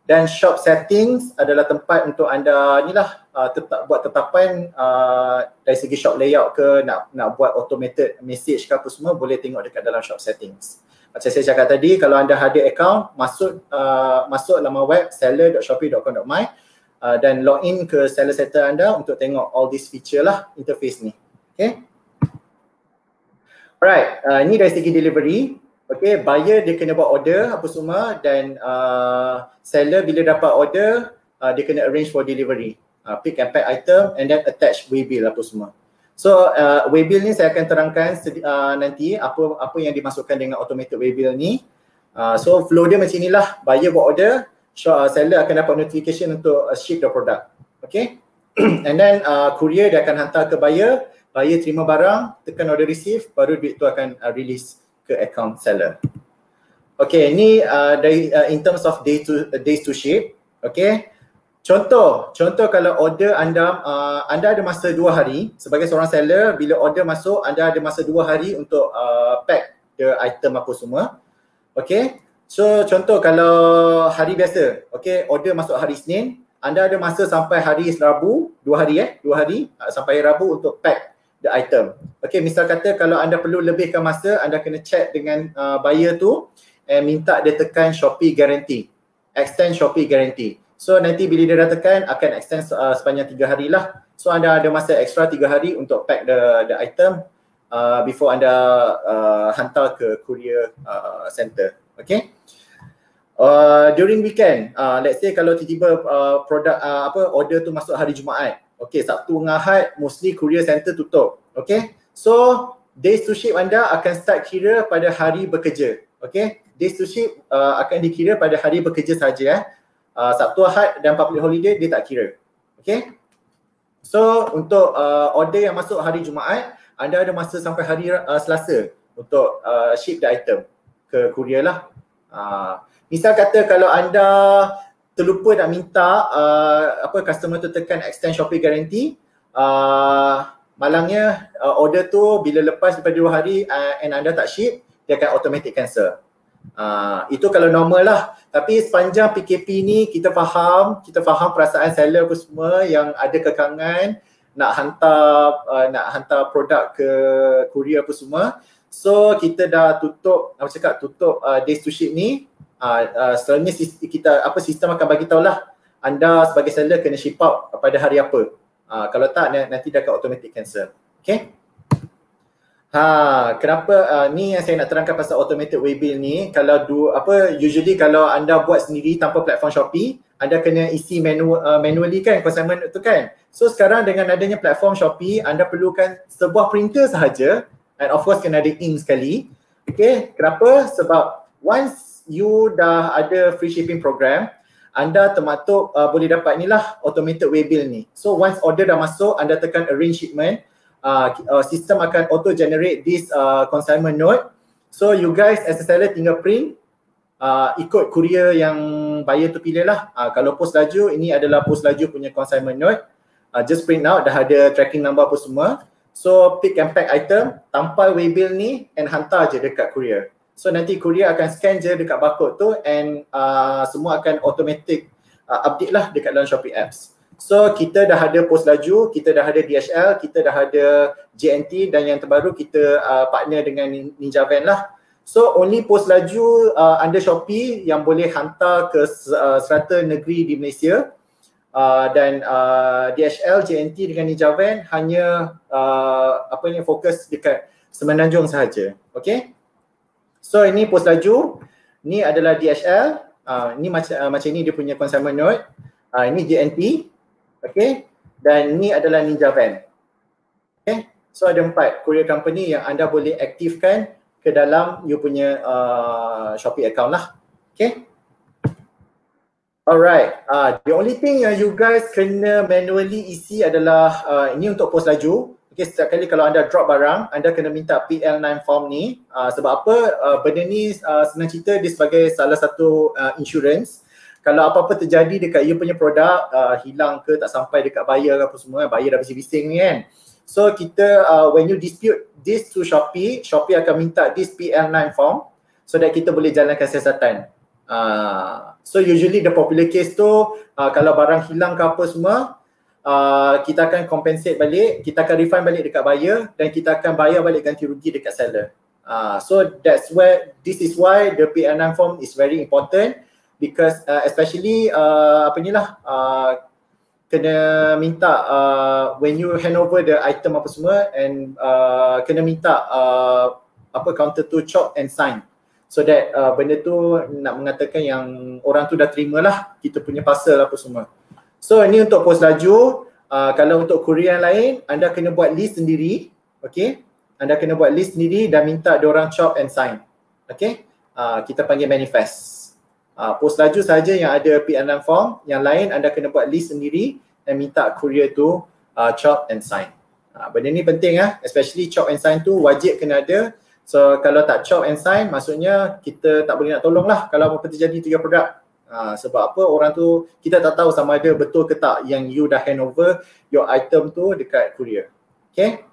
Speaker 2: Dan shop settings adalah tempat untuk anda ni lah uh, tetap buat tetapan uh, dari segi shop layout ke nak nak buat automated message ke apa semua boleh tengok dekat dalam shop settings. Macam saya cakap tadi kalau anda ada account masuk uh, masuk laman web seller.shopee.com.my uh, dan login ke seller center anda untuk tengok all this feature lah interface ni. Okay. Alright, uh, ini dari segi delivery. Okay, buyer dia kena buat order apa semua dan uh, seller bila dapat order uh, dia kena arrange for delivery. Uh, pick and pack item and then attach waybill apa semua. So uh, waybill ni saya akan terangkan uh, nanti apa apa yang dimasukkan dengan automated waybill ni. Uh, so flow dia macam inilah, buyer buat order, uh, seller akan dapat notification untuk uh, ship the product. Okay. And then uh, courier dia akan hantar ke buyer, buyer terima barang, tekan order receive, baru duit tu akan uh, release ke account seller. Okay, ini uh, dari uh, in terms of day to uh, days to ship. Okay. Contoh, contoh kalau order anda uh, anda ada masa dua hari sebagai seorang seller bila order masuk anda ada masa dua hari untuk uh, pack the item apa semua. Okay. So contoh kalau hari biasa, okay, order masuk hari Senin, anda ada masa sampai hari Rabu, dua hari eh, dua hari uh, sampai Rabu untuk pack the item. Okay, misal kata kalau anda perlu lebihkan masa, anda kena check dengan uh, buyer tu and minta dia tekan Shopee guarantee, extend Shopee guarantee. So nanti bila dia dah tekan akan extend uh, sepanjang tiga hari lah. So anda ada masa extra tiga hari untuk pack the the item uh, before anda uh, hantar ke courier uh, center. Okay. Uh, during weekend, uh, let's say kalau tiba-tiba uh, produk uh, apa order tu masuk hari Jumaat. Okay, Sabtu dengan Ahad mostly courier center tutup. Okay. So days to ship anda akan start kira pada hari bekerja. Okay. Days to ship uh, akan dikira pada hari bekerja saja eh. Uh, Sabtu Ahad dan public holiday dia tak kira. Okay. So untuk uh, order yang masuk hari Jumaat, anda ada masa sampai hari uh, Selasa untuk uh, ship the item ke courier lah. Uh, Misal kata kalau anda terlupa nak minta uh, apa customer tu tekan extend Shopee guarantee uh, malangnya uh, order tu bila lepas daripada dua hari uh, and anda tak ship dia akan automatic cancel. Uh, itu kalau normal lah tapi sepanjang PKP ni kita faham kita faham perasaan seller apa semua yang ada kekangan nak hantar uh, nak hantar produk ke courier apa semua so kita dah tutup apa cakap tutup uh, days to ship ni uh, uh, selalunya kita apa sistem akan bagi lah anda sebagai seller kena ship out pada hari apa. Uh, kalau tak nanti dia akan automatic cancel. Okay. Ha, kenapa uh, ni yang saya nak terangkan pasal automated waybill ni kalau du, apa usually kalau anda buat sendiri tanpa platform Shopee anda kena isi manual uh, manually kan consignment tu kan. So sekarang dengan adanya platform Shopee anda perlukan sebuah printer sahaja and of course kena ada ink sekali. Okay, kenapa? Sebab once you dah ada free shipping program anda termaktub uh, boleh dapat inilah automated waybill ni. So once order dah masuk anda tekan arrange shipment uh, uh, sistem akan auto generate this uh, consignment note. So you guys as a seller tinggal print uh, ikut courier yang buyer tu pilih lah. Uh, kalau post laju ini adalah post laju punya consignment note. Uh, just print out dah ada tracking number apa semua. So pick and pack item, tampal waybill ni and hantar je dekat courier. So nanti courier akan scan je dekat barcode tu and uh, semua akan automatic uh, update lah dekat dalam Shopee apps. So kita dah ada post laju, kita dah ada DHL, kita dah ada JNT dan yang terbaru kita uh, partner dengan Ninja Van lah. So only post laju uh, under Shopee yang boleh hantar ke uh, serata negeri di Malaysia uh, dan uh, DHL, JNT dengan Ninja Van hanya uh, apa ni fokus dekat Semenanjung sahaja. Okay. So ini post laju, ni adalah DHL, uh, ni macam uh, macam ni dia punya consignment note. Uh, ini JNT, Okay. Dan ini adalah Ninja Van. Okay. So ada empat courier company yang anda boleh aktifkan ke dalam you punya uh, Shopee account lah. Okay. Alright. Uh, the only thing yang you guys kena manually isi adalah uh, ini untuk post laju. Okay, setiap kali kalau anda drop barang, anda kena minta PL9 form ni. Uh, sebab apa? Uh, benda ni uh, senang cerita dia sebagai salah satu uh, insurance kalau apa-apa terjadi dekat you punya produk uh, hilang ke tak sampai dekat buyer ke apa semua buyer dah bising-bising ni kan so kita uh, when you dispute this to Shopee Shopee akan minta this PL9 form so that kita boleh jalankan siasatan uh, so usually the popular case tu uh, kalau barang hilang ke apa semua uh, kita akan compensate balik kita akan refund balik dekat buyer dan kita akan bayar balik ganti rugi dekat seller. Uh, so that's where this is why the PL9 form is very important because uh, especially uh, apa ni lah uh, kena minta uh, when you hand over the item apa semua and uh, kena minta uh, apa counter tu chop and sign so that uh, benda tu nak mengatakan yang orang tu dah terima lah kita punya parcel apa semua. So ini untuk post laju. Uh, kalau untuk courier yang lain anda kena buat list sendiri okay anda kena buat list sendiri dan minta orang chop and sign okay uh, kita panggil manifest. Uh, post laju saja yang ada P6 form, yang lain anda kena buat list sendiri dan minta courier tu uh, chop and sign. Uh, benda ni penting ah, especially chop and sign tu wajib kena ada. So kalau tak chop and sign maksudnya kita tak boleh nak tolong lah kalau apa terjadi tiga produk. Uh, sebab apa orang tu kita tak tahu sama ada betul ke tak yang you dah hand over your item tu dekat courier. Okay.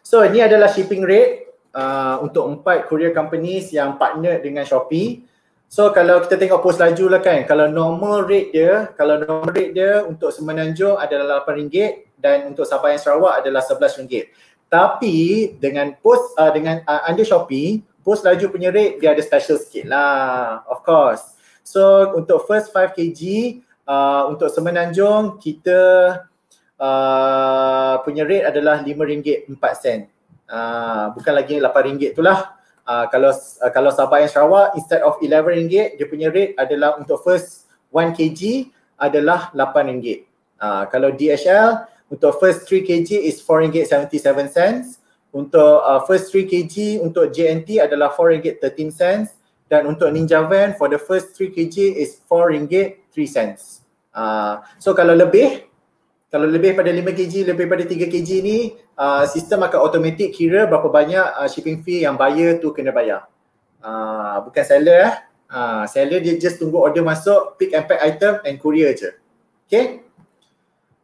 Speaker 2: So ini adalah shipping rate uh, untuk empat courier companies yang partner dengan Shopee. So kalau kita tengok post laju lah kan, kalau normal rate dia, kalau normal rate dia untuk Semenanjung adalah RM8 dan untuk Sabah yang Sarawak adalah RM11. Tapi dengan post uh, dengan uh, under Shopee, post laju punya rate dia ada special sikit lah, of course. So untuk first 5 kg uh, untuk Semenanjung kita uh, punya rate adalah RM5.4 sen. Uh, bukan lagi RM8 tu lah uh, kalau uh, kalau Sabah yang Sarawak instead of RM11 dia punya rate adalah untuk first 1 kg adalah RM8. Uh, kalau DHL untuk first 3 kg is RM4.77 untuk uh, first 3 kg untuk JNT adalah RM4.13 dan untuk Ninja Van for the first 3 kg is RM4.03. Uh, so kalau lebih kalau lebih pada 5 kg, lebih pada 3 kg ni uh, sistem akan automatic kira berapa banyak uh, shipping fee yang buyer tu kena bayar. Uh, bukan seller eh. Uh, seller dia just tunggu order masuk, pick and pack item and courier je. Okay.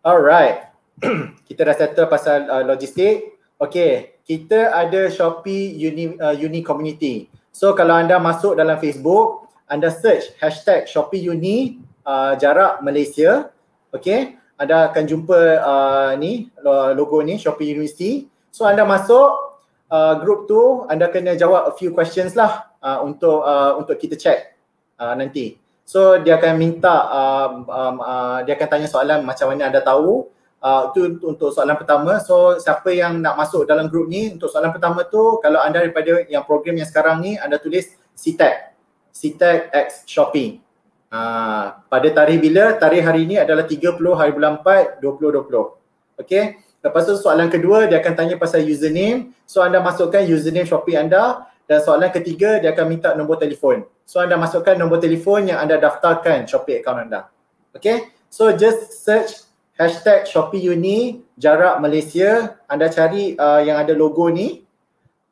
Speaker 2: Alright. kita dah settle pasal uh, logistik. Okay. Kita ada Shopee Uni, uh, Uni Community. So kalau anda masuk dalam Facebook, anda search hashtag Shopee Uni uh, jarak Malaysia. Okay anda akan jumpa uh, ni logo ni Shopee University. So anda masuk uh, group tu anda kena jawab a few questions lah uh, untuk uh, untuk kita check uh, nanti. So dia akan minta um, um, uh, dia akan tanya soalan macam mana anda tahu Itu untuk soalan pertama. So siapa yang nak masuk dalam grup ni untuk soalan pertama tu kalau anda daripada yang program yang sekarang ni anda tulis CTEC. CTEC X Shopping. Uh, pada tarikh bila? Tarikh hari ni adalah 30 hari bulan 4 2020. Okay. Lepas tu soalan kedua dia akan tanya pasal username. So anda masukkan username Shopee anda dan soalan ketiga dia akan minta nombor telefon. So anda masukkan nombor telefon yang anda daftarkan Shopee account anda. Okay. So just search hashtag Shopee Uni jarak Malaysia. Anda cari uh, yang ada logo ni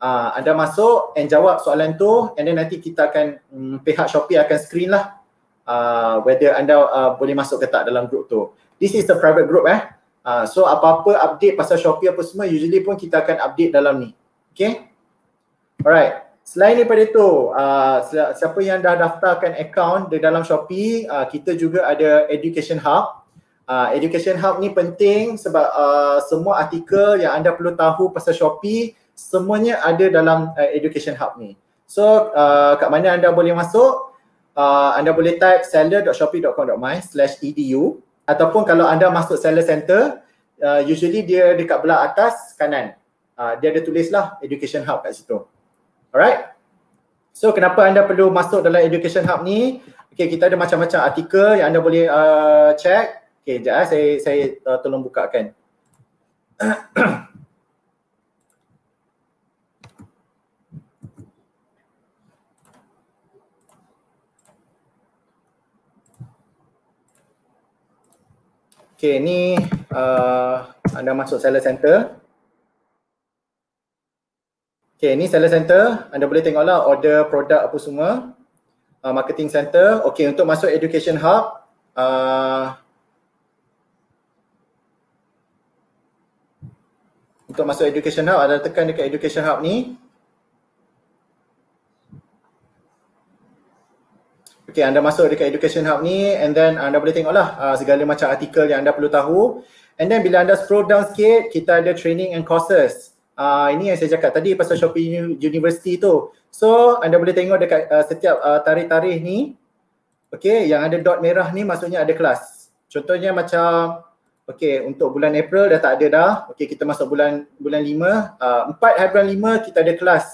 Speaker 2: uh, anda masuk and jawab soalan tu and then nanti kita akan um, pihak Shopee akan screen lah uh, whether anda uh, boleh masuk ke tak dalam group tu. This is a private group eh. Uh, so apa-apa update pasal Shopee apa semua usually pun kita akan update dalam ni. Okay? Alright. Selain daripada itu, uh, siapa yang dah daftarkan account di dalam Shopee, uh, kita juga ada Education Hub uh, Education Hub ni penting sebab uh, semua artikel yang anda perlu tahu pasal Shopee semuanya ada dalam uh, Education Hub ni. So uh, kat mana anda boleh masuk? Uh, anda boleh type seller.shopee.com.my slash edu ataupun kalau anda masuk seller center uh, usually dia dekat belah atas kanan. Uh, dia ada tulis lah Education Hub kat situ. Alright? So kenapa anda perlu masuk dalam Education Hub ni? Okay, kita ada macam-macam artikel yang anda boleh uh, check. Okay, sekejap eh. saya, saya uh, tolong bukakan. Okay, ni uh, anda masuk seller center. Okay, ni seller center. Anda boleh tengoklah order produk apa semua. Uh, marketing center. Okay, untuk masuk education hub. Uh, untuk masuk education hub ada tekan dekat education hub ni. Okay, anda masuk dekat education hub ni and then anda boleh tengoklah uh, segala macam artikel yang anda perlu tahu. And then bila anda scroll down sikit kita ada training and courses. Uh, ini yang saya cakap tadi pasal Shopee University tu. So anda boleh tengok dekat uh, setiap uh, tarikh-tarikh ni Okay, yang ada dot merah ni maksudnya ada kelas. Contohnya macam Okey, untuk bulan April dah tak ada dah. Okey, kita masuk bulan bulan 5. Uh, 4 hari bulan 5 kita ada kelas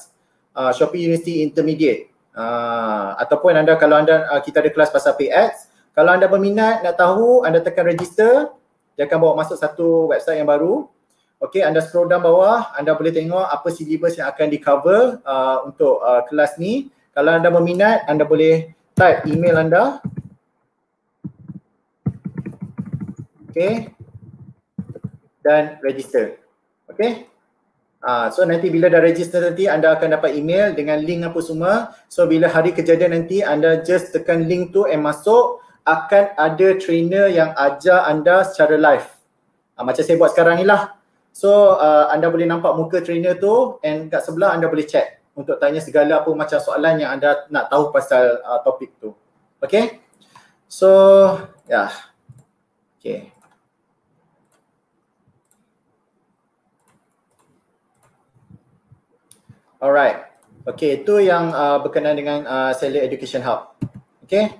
Speaker 2: uh, Shopee University Intermediate. Uh, ataupun anda kalau anda uh, kita ada kelas pasal PX. Kalau anda berminat nak tahu, anda tekan register. Dia akan bawa masuk satu website yang baru. Okey, anda scroll down bawah, anda boleh tengok apa syllabus yang akan di cover uh, untuk uh, kelas ni. Kalau anda berminat, anda boleh type email anda. Okay, dan register. Okay. Uh, so nanti bila dah register nanti anda akan dapat email dengan link apa semua. So bila hari kejadian nanti anda just tekan link tu and masuk akan ada trainer yang ajar anda secara live. Uh, macam saya buat sekarang ni lah. So uh, anda boleh nampak muka trainer tu and kat sebelah anda boleh chat untuk tanya segala apa macam soalan yang anda nak tahu pasal uh, topik tu. Okay. So ya. Yeah. Okay. Alright. Okay, itu yang uh, berkenaan dengan uh, Seller Education Hub. Okay.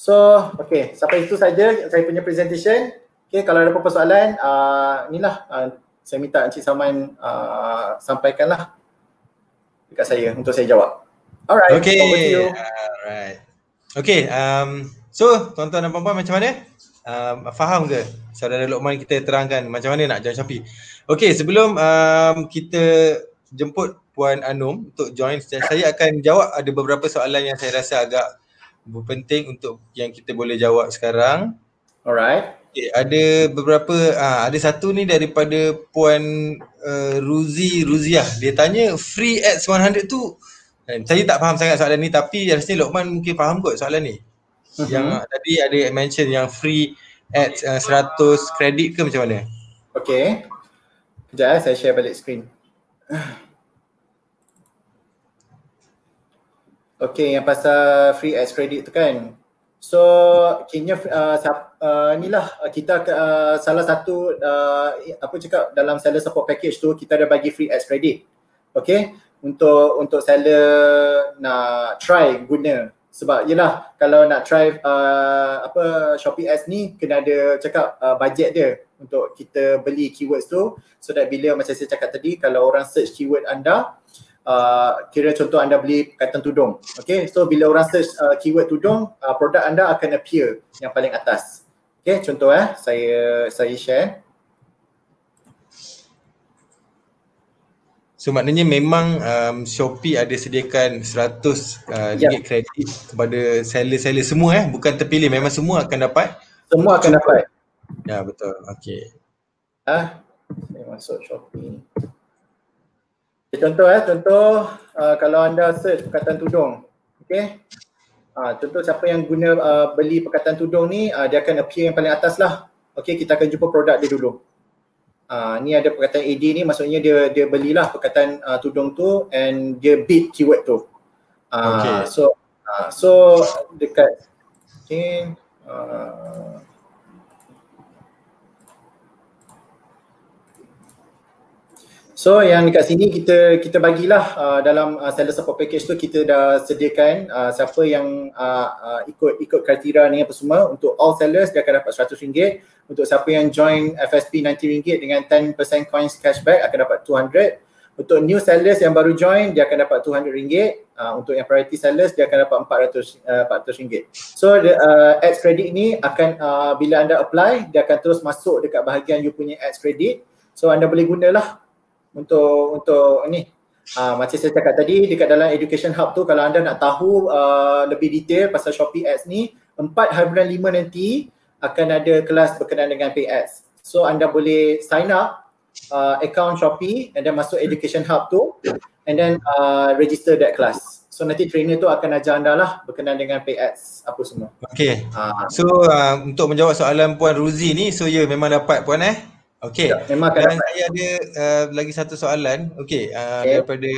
Speaker 2: So, okay. Sampai itu saja saya punya presentation. Okay, kalau ada apa-apa soalan, uh, inilah uh, saya minta Encik Saman uh, sampaikanlah dekat saya untuk saya jawab. Alright.
Speaker 1: Okay. Alright. Okay. Um, so, tuan-tuan dan puan-puan macam mana? Um, faham ke saudara Lokman kita terangkan macam mana nak join Shopee? Okay, sebelum um, kita jemput Puan Anum untuk join saya akan jawab ada beberapa soalan yang saya rasa agak penting untuk yang kita boleh jawab sekarang.
Speaker 2: Alright.
Speaker 1: Okay, ada beberapa uh, ada satu ni daripada Puan uh, Ruzi Ruziah. Dia tanya free ads 100 tu eh, saya tak faham sangat soalan ni tapi rasanya Lokman mungkin faham kot soalan ni. Uh-huh. Yang tadi ada mention yang free ads uh, 100 kredit ke macam mana?
Speaker 2: Okay. Sekejap eh, saya share balik screen. Okay, yang pasal free ads credit tu kan. So, kini uh, uh, inilah uh, kita uh, salah satu uh, apa cakap dalam seller support package tu kita ada bagi free ads credit. Okay, untuk untuk seller nak try guna sebab yelah kalau nak try uh, apa Shopee ads ni kena ada cakap uh, budget dia untuk kita beli keywords tu so that bila macam saya cakap tadi kalau orang search keyword anda uh, kira contoh anda beli pakaian tudung okay so bila orang search uh, keyword tudung uh, produk anda akan appear yang paling atas okay contoh eh saya saya share
Speaker 1: So maknanya memang um, Shopee ada sediakan 100 uh,
Speaker 2: Ya.
Speaker 1: ringgit kredit kepada seller-seller semua eh bukan terpilih memang semua akan dapat.
Speaker 2: semua akan dapat
Speaker 1: Ya betul. Okey.
Speaker 2: Ah, saya masuk Shopee. Okay, contoh eh, contoh uh, kalau anda search perkataan tudung, okay? Uh, contoh siapa yang guna uh, beli perkataan tudung ni, uh, dia akan appear yang paling atas lah. Okay, kita akan jumpa produk dia dulu. Uh, ni ada perkataan AD ni, maksudnya dia dia belilah perkataan uh, tudung tu and dia bid keyword tu. Uh,
Speaker 1: Okay.
Speaker 2: So, uh, so dekat, okay, uh, So yang dekat sini kita kita bagilah uh, dalam uh, seller support package tu kita dah sediakan uh, siapa yang uh, uh, ikut ikut kriteria ni apa semua untuk all sellers dia akan dapat RM100 untuk siapa yang join FSP RM90 dengan 10% coins cashback akan dapat 200 untuk new sellers yang baru join dia akan dapat RM200 uh, untuk yang priority sellers dia akan dapat RM400 uh, RM400 so the, uh, ads credit ni akan uh, bila anda apply dia akan terus masuk dekat bahagian you punya ads credit. So anda boleh gunalah untuk untuk ni uh, macam saya cakap tadi dekat dalam education hub tu kalau anda nak tahu uh, lebih detail pasal Shopee Ads ni 4 hari bulan 5 nanti akan ada kelas berkenaan dengan pay ads so anda boleh sign up uh, account Shopee and then masuk education hub tu and then uh, register that class so nanti trainer tu akan ajar anda lah berkenaan dengan pay ads apa semua
Speaker 1: Okey.
Speaker 2: uh,
Speaker 1: So uh, untuk menjawab soalan Puan Ruzi ni, so ya memang dapat Puan eh. Okey.
Speaker 2: Ya, memang
Speaker 1: Dan
Speaker 2: dapat.
Speaker 1: saya ada uh, lagi satu soalan. Okey, uh,
Speaker 2: Okey.
Speaker 1: daripada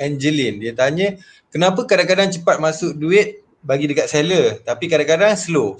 Speaker 1: Angeline. Dia tanya, kenapa kadang-kadang cepat masuk duit bagi dekat seller tapi kadang-kadang slow?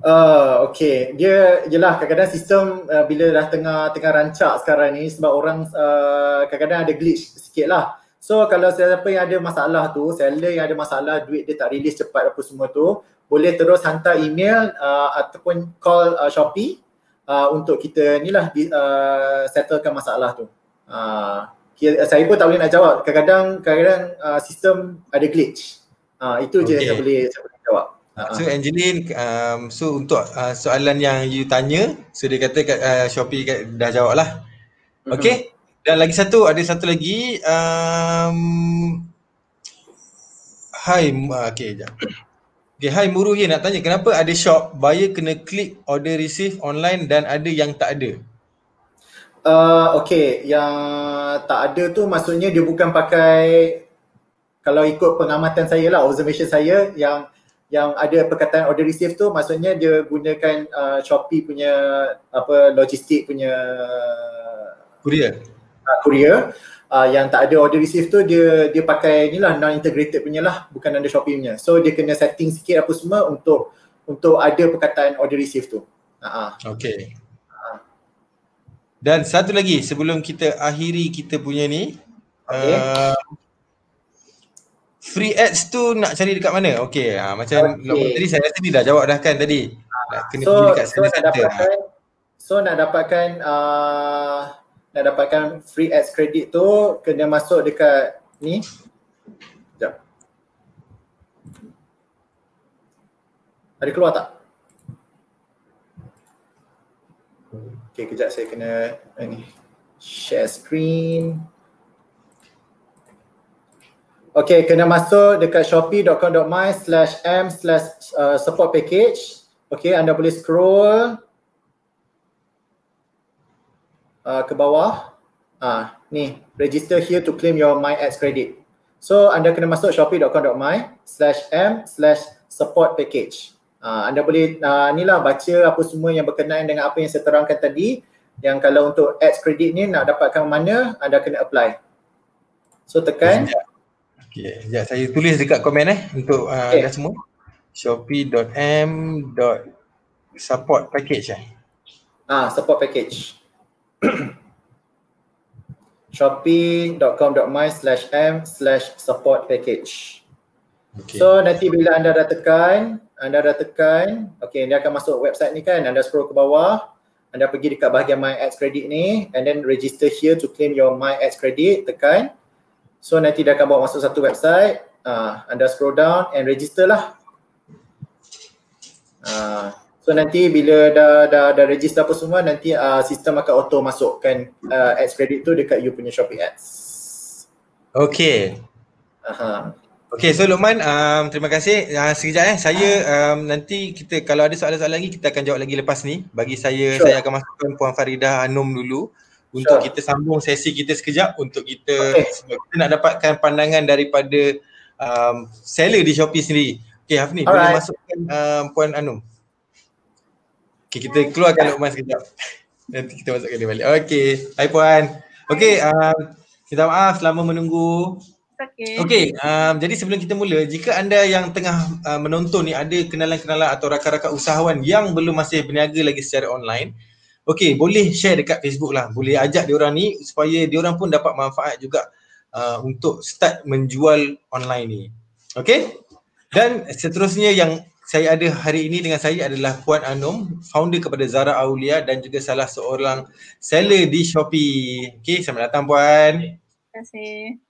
Speaker 2: Uh, okay, dia jelah kadang-kadang sistem uh, bila dah tengah tengah rancak sekarang ni sebab orang uh, kadang-kadang ada glitch sikit lah. So kalau siapa yang ada masalah tu, seller yang ada masalah duit dia tak release cepat apa semua tu, boleh terus hantar email uh, ataupun call uh, Shopee uh, untuk kita ni lah uh, settlekan masalah tu. Uh, kira, saya pun tak boleh nak jawab. Kadang-kadang kadang-kadang uh, sistem ada glitch. Uh, itu je
Speaker 1: Okay.
Speaker 2: yang saya boleh saya boleh jawab. Uh,
Speaker 1: So Angeline, um, so untuk uh, soalan yang you tanya, so dia kata kat uh, Shopee kat, dah jawab lah. Okay. Dan lagi satu, ada satu lagi. Um, hi, uh, okay sekejap. Okay, hi Muruhi nak tanya kenapa ada shop buyer kena klik order receive online dan ada yang tak ada?
Speaker 2: Uh, okay, yang tak ada tu maksudnya dia bukan pakai kalau ikut pengamatan saya lah, observation saya yang yang ada perkataan order receive tu maksudnya dia gunakan uh, Shopee punya apa logistik punya
Speaker 1: Courier.
Speaker 2: uh, courier uh, yang tak ada order receive tu dia dia pakai ni lah non integrated punya lah bukan under Shopee punya. So dia kena setting sikit apa semua untuk untuk ada perkataan order receive tu. Ha
Speaker 1: Okay. Dan satu lagi sebelum kita akhiri kita punya ni.
Speaker 2: Okay.
Speaker 1: Uh, free ads tu nak cari dekat mana? Okay, ha, macam
Speaker 2: Okay.
Speaker 1: tadi saya rasa dia dah jawab dah kan tadi. Nak kena
Speaker 2: so
Speaker 1: pergi dekat
Speaker 2: so
Speaker 1: center.
Speaker 2: dapatkan so nak dapatkan uh, nak dapatkan free ads credit tu kena masuk dekat ni Sekejap. Ada keluar tak? Okay, kejap saya kena ni share screen. Okay, kena masuk dekat shopee.com.my slash m slash uh, support package. Okay, anda boleh scroll uh, ke bawah. Ah, ni, register here to claim your My Ads credit. So, anda kena masuk shopee.com.my slash m slash support package. Uh, anda boleh uh, ni lah baca apa semua yang berkenaan dengan apa yang saya terangkan tadi yang kalau untuk ads credit ni nak dapatkan mana anda kena apply. So tekan.
Speaker 1: Okay, sekejap saya tulis dekat komen eh untuk uh,
Speaker 2: Okay.
Speaker 1: okay. semua. shopee.m.support package eh.
Speaker 2: ah support package. shopee.com.my slash m slash support package.
Speaker 1: Okay.
Speaker 2: So nanti bila anda dah tekan, anda dah tekan, okay dia akan masuk website ni kan, anda scroll ke bawah, anda pergi dekat bahagian My Ads Credit ni and then register here to claim your My Ads Credit, tekan. So nanti dia akan bawa masuk satu website, uh, anda scroll down and register lah. Uh, so nanti bila dah dah dah register apa semua nanti uh, sistem akan auto masukkan uh, ads credit tu dekat you punya Shopee Ads.
Speaker 1: Okay. Aha. Okay, so Luqman, um, terima kasih. Uh, sekejap eh, saya um, nanti kita kalau ada soalan-soalan lagi kita akan jawab lagi lepas ni. Bagi saya, sure. saya akan masukkan Puan Farida Hanum dulu untuk sure. kita sambung sesi kita sekejap untuk kita okay. kita nak dapatkan pandangan daripada um, seller di Shopee sendiri. Okay Hafni, boleh masukkan um, Puan Hanum. Okay, kita keluarkan Luqman sekejap. nanti kita masukkan dia balik. Okay, hai Puan. Okay, um, kita maaf selama menunggu. Okay. Okay, um, jadi sebelum kita mula, jika anda yang tengah uh, menonton ni ada kenalan-kenalan atau rakan-rakan usahawan yang belum masih berniaga lagi secara online, okay, boleh share dekat Facebook lah. Boleh ajak diorang ni supaya diorang pun dapat manfaat juga uh, untuk start menjual online ni. Okay? Dan seterusnya yang saya ada hari ini dengan saya adalah Puan Anum, founder kepada Zara Aulia dan juga salah seorang seller di Shopee. Okay, selamat datang Puan.
Speaker 3: Terima kasih.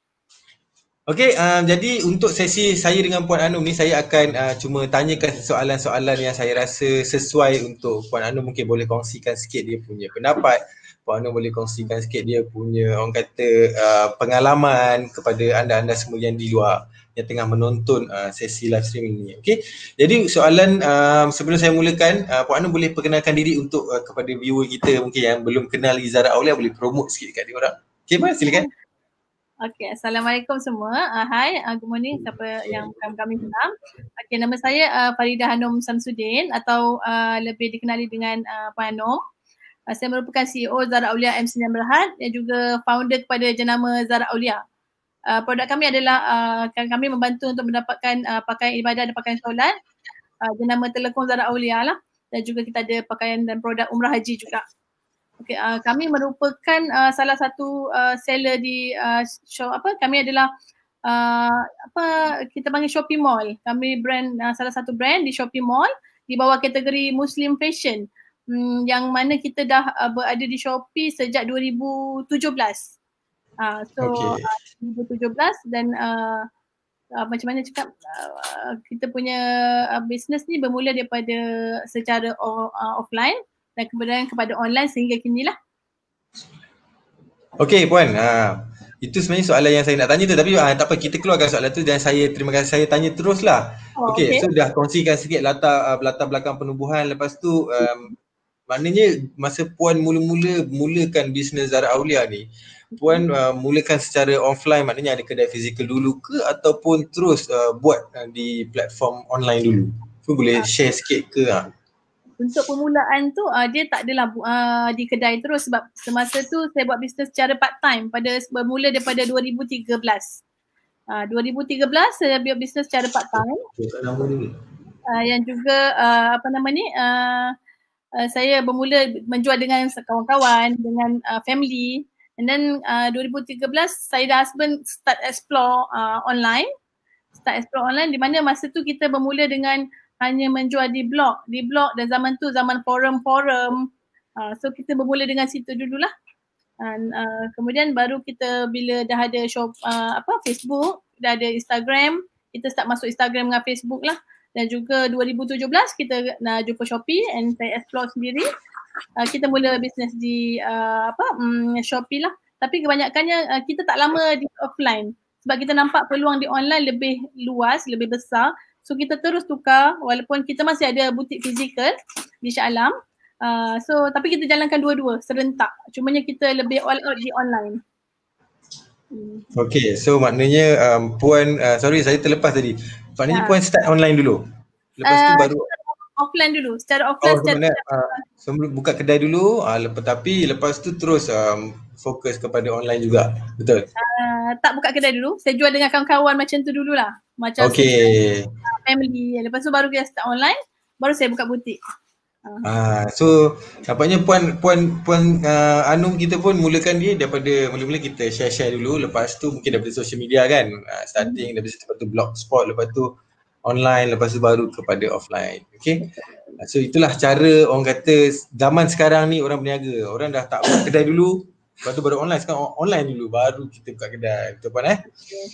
Speaker 1: Okey, um, jadi untuk sesi saya dengan Puan Anum ni saya akan uh, cuma tanyakan soalan-soalan yang saya rasa sesuai untuk Puan Anum mungkin boleh kongsikan sikit dia punya pendapat. Puan Anum boleh kongsikan sikit dia punya orang kata uh, pengalaman kepada anda-anda semua yang di luar yang tengah menonton uh, sesi live streaming ni. Okey. Jadi soalan um, sebelum saya mulakan, uh, Puan Anum boleh perkenalkan diri untuk uh, kepada viewer kita mungkin yang belum kenal Izara Aulia boleh promote sikit dekat dia orang. Okey, Puan silakan.
Speaker 3: Okay, Assalamualaikum semua. Uh, hi, uh, good morning siapa yang kami, kenal. Okay, nama saya uh, Farida Hanum Samsudin atau uh, lebih dikenali dengan uh, Puan Hanum. Uh, saya merupakan CEO Zara Aulia M9 Berhad dan juga founder kepada jenama Zara Aulia. Uh, produk kami adalah uh, kami membantu untuk mendapatkan uh, pakaian ibadah dan pakaian solat uh, jenama Telekong Zara Aulia lah dan juga kita ada pakaian dan produk umrah haji juga. Okay, uh, kami merupakan uh, salah satu uh, seller di uh, show apa kami adalah uh, apa kita panggil Shopee Mall. Kami brand uh, salah satu brand di Shopee Mall di bawah kategori Muslim Fashion. Hmm, yang mana kita dah uh, berada di Shopee sejak 2017. Uh, so okay. uh, 2017 dan uh, uh, macam mana cakap uh, kita punya uh, business ni bermula daripada secara uh, offline dan kemudian kepada online sehingga kini lah.
Speaker 1: Okey Puan, ha, itu sebenarnya soalan yang saya nak tanya tu tapi ha, tak apa kita keluarkan soalan tu dan saya terima kasih saya tanya teruslah. Oh, Okey, okay. so dah kongsikan sikit latar uh, latar belakang penubuhan lepas tu um, maknanya masa Puan mula-mula mulakan bisnes Zara Aulia ni Puan uh, mulakan secara offline maknanya ada kedai fizikal dulu ke ataupun terus uh, buat uh, di platform online dulu? Puan boleh share sikit ke? Ha?
Speaker 3: untuk permulaan tu uh, dia tak adalah uh, di kedai terus sebab semasa tu saya buat bisnes secara part time pada bermula daripada 2013. Uh, 2013 saya buat bisnes secara part time. Uh, yang juga uh, apa nama ni uh, uh, saya bermula menjual dengan kawan-kawan dengan uh, family and then uh, 2013 saya dan husband start explore uh, online start explore online di mana masa tu kita bermula dengan hanya menjual di blog, di blog dan zaman tu zaman forum-forum. Uh, so kita bermula dengan situ dululah. Dan uh, kemudian baru kita bila dah ada shop uh, apa Facebook, dah ada Instagram, kita start masuk Instagram dengan Facebook lah. Dan juga 2017 kita nak jumpa Shopee and saya explore sendiri. Uh, kita mula bisnes di uh, apa um, Shopee lah. Tapi kebanyakannya uh, kita tak lama di offline. Sebab kita nampak peluang di online lebih luas, lebih besar. So kita terus tukar walaupun kita masih ada butik fizikal di Shah Alam. Uh, so tapi kita jalankan dua-dua serentak. Cumanya kita lebih all out di online.
Speaker 1: Hmm. Okay, so maknanya um, Puan, uh, sorry saya terlepas tadi. Maknanya ya. Puan start online dulu? Lepas uh, tu baru?
Speaker 3: Offline dulu, secara offline. Oh, secara
Speaker 1: uh, so buka kedai dulu, uh, lepas, tapi lepas tu terus um, fokus kepada online juga, betul?
Speaker 3: Uh, tak buka kedai dulu, saya jual dengan kawan-kawan macam tu dululah. Macam
Speaker 1: okay.
Speaker 3: family, lepas tu baru kita start online, baru saya buka butik.
Speaker 1: Ah, so nampaknya puan puan puan uh, Anum kita pun mulakan dia daripada mula-mula kita share-share dulu lepas tu mungkin daripada social media kan uh, starting daripada lepas tu blogspot lepas tu online lepas tu baru kepada offline. Okay. So itulah cara orang kata zaman sekarang ni orang berniaga. Orang dah tak buat kedai dulu, lepas tu baru online. Sekarang online dulu baru kita buka kedai. Betul puan eh?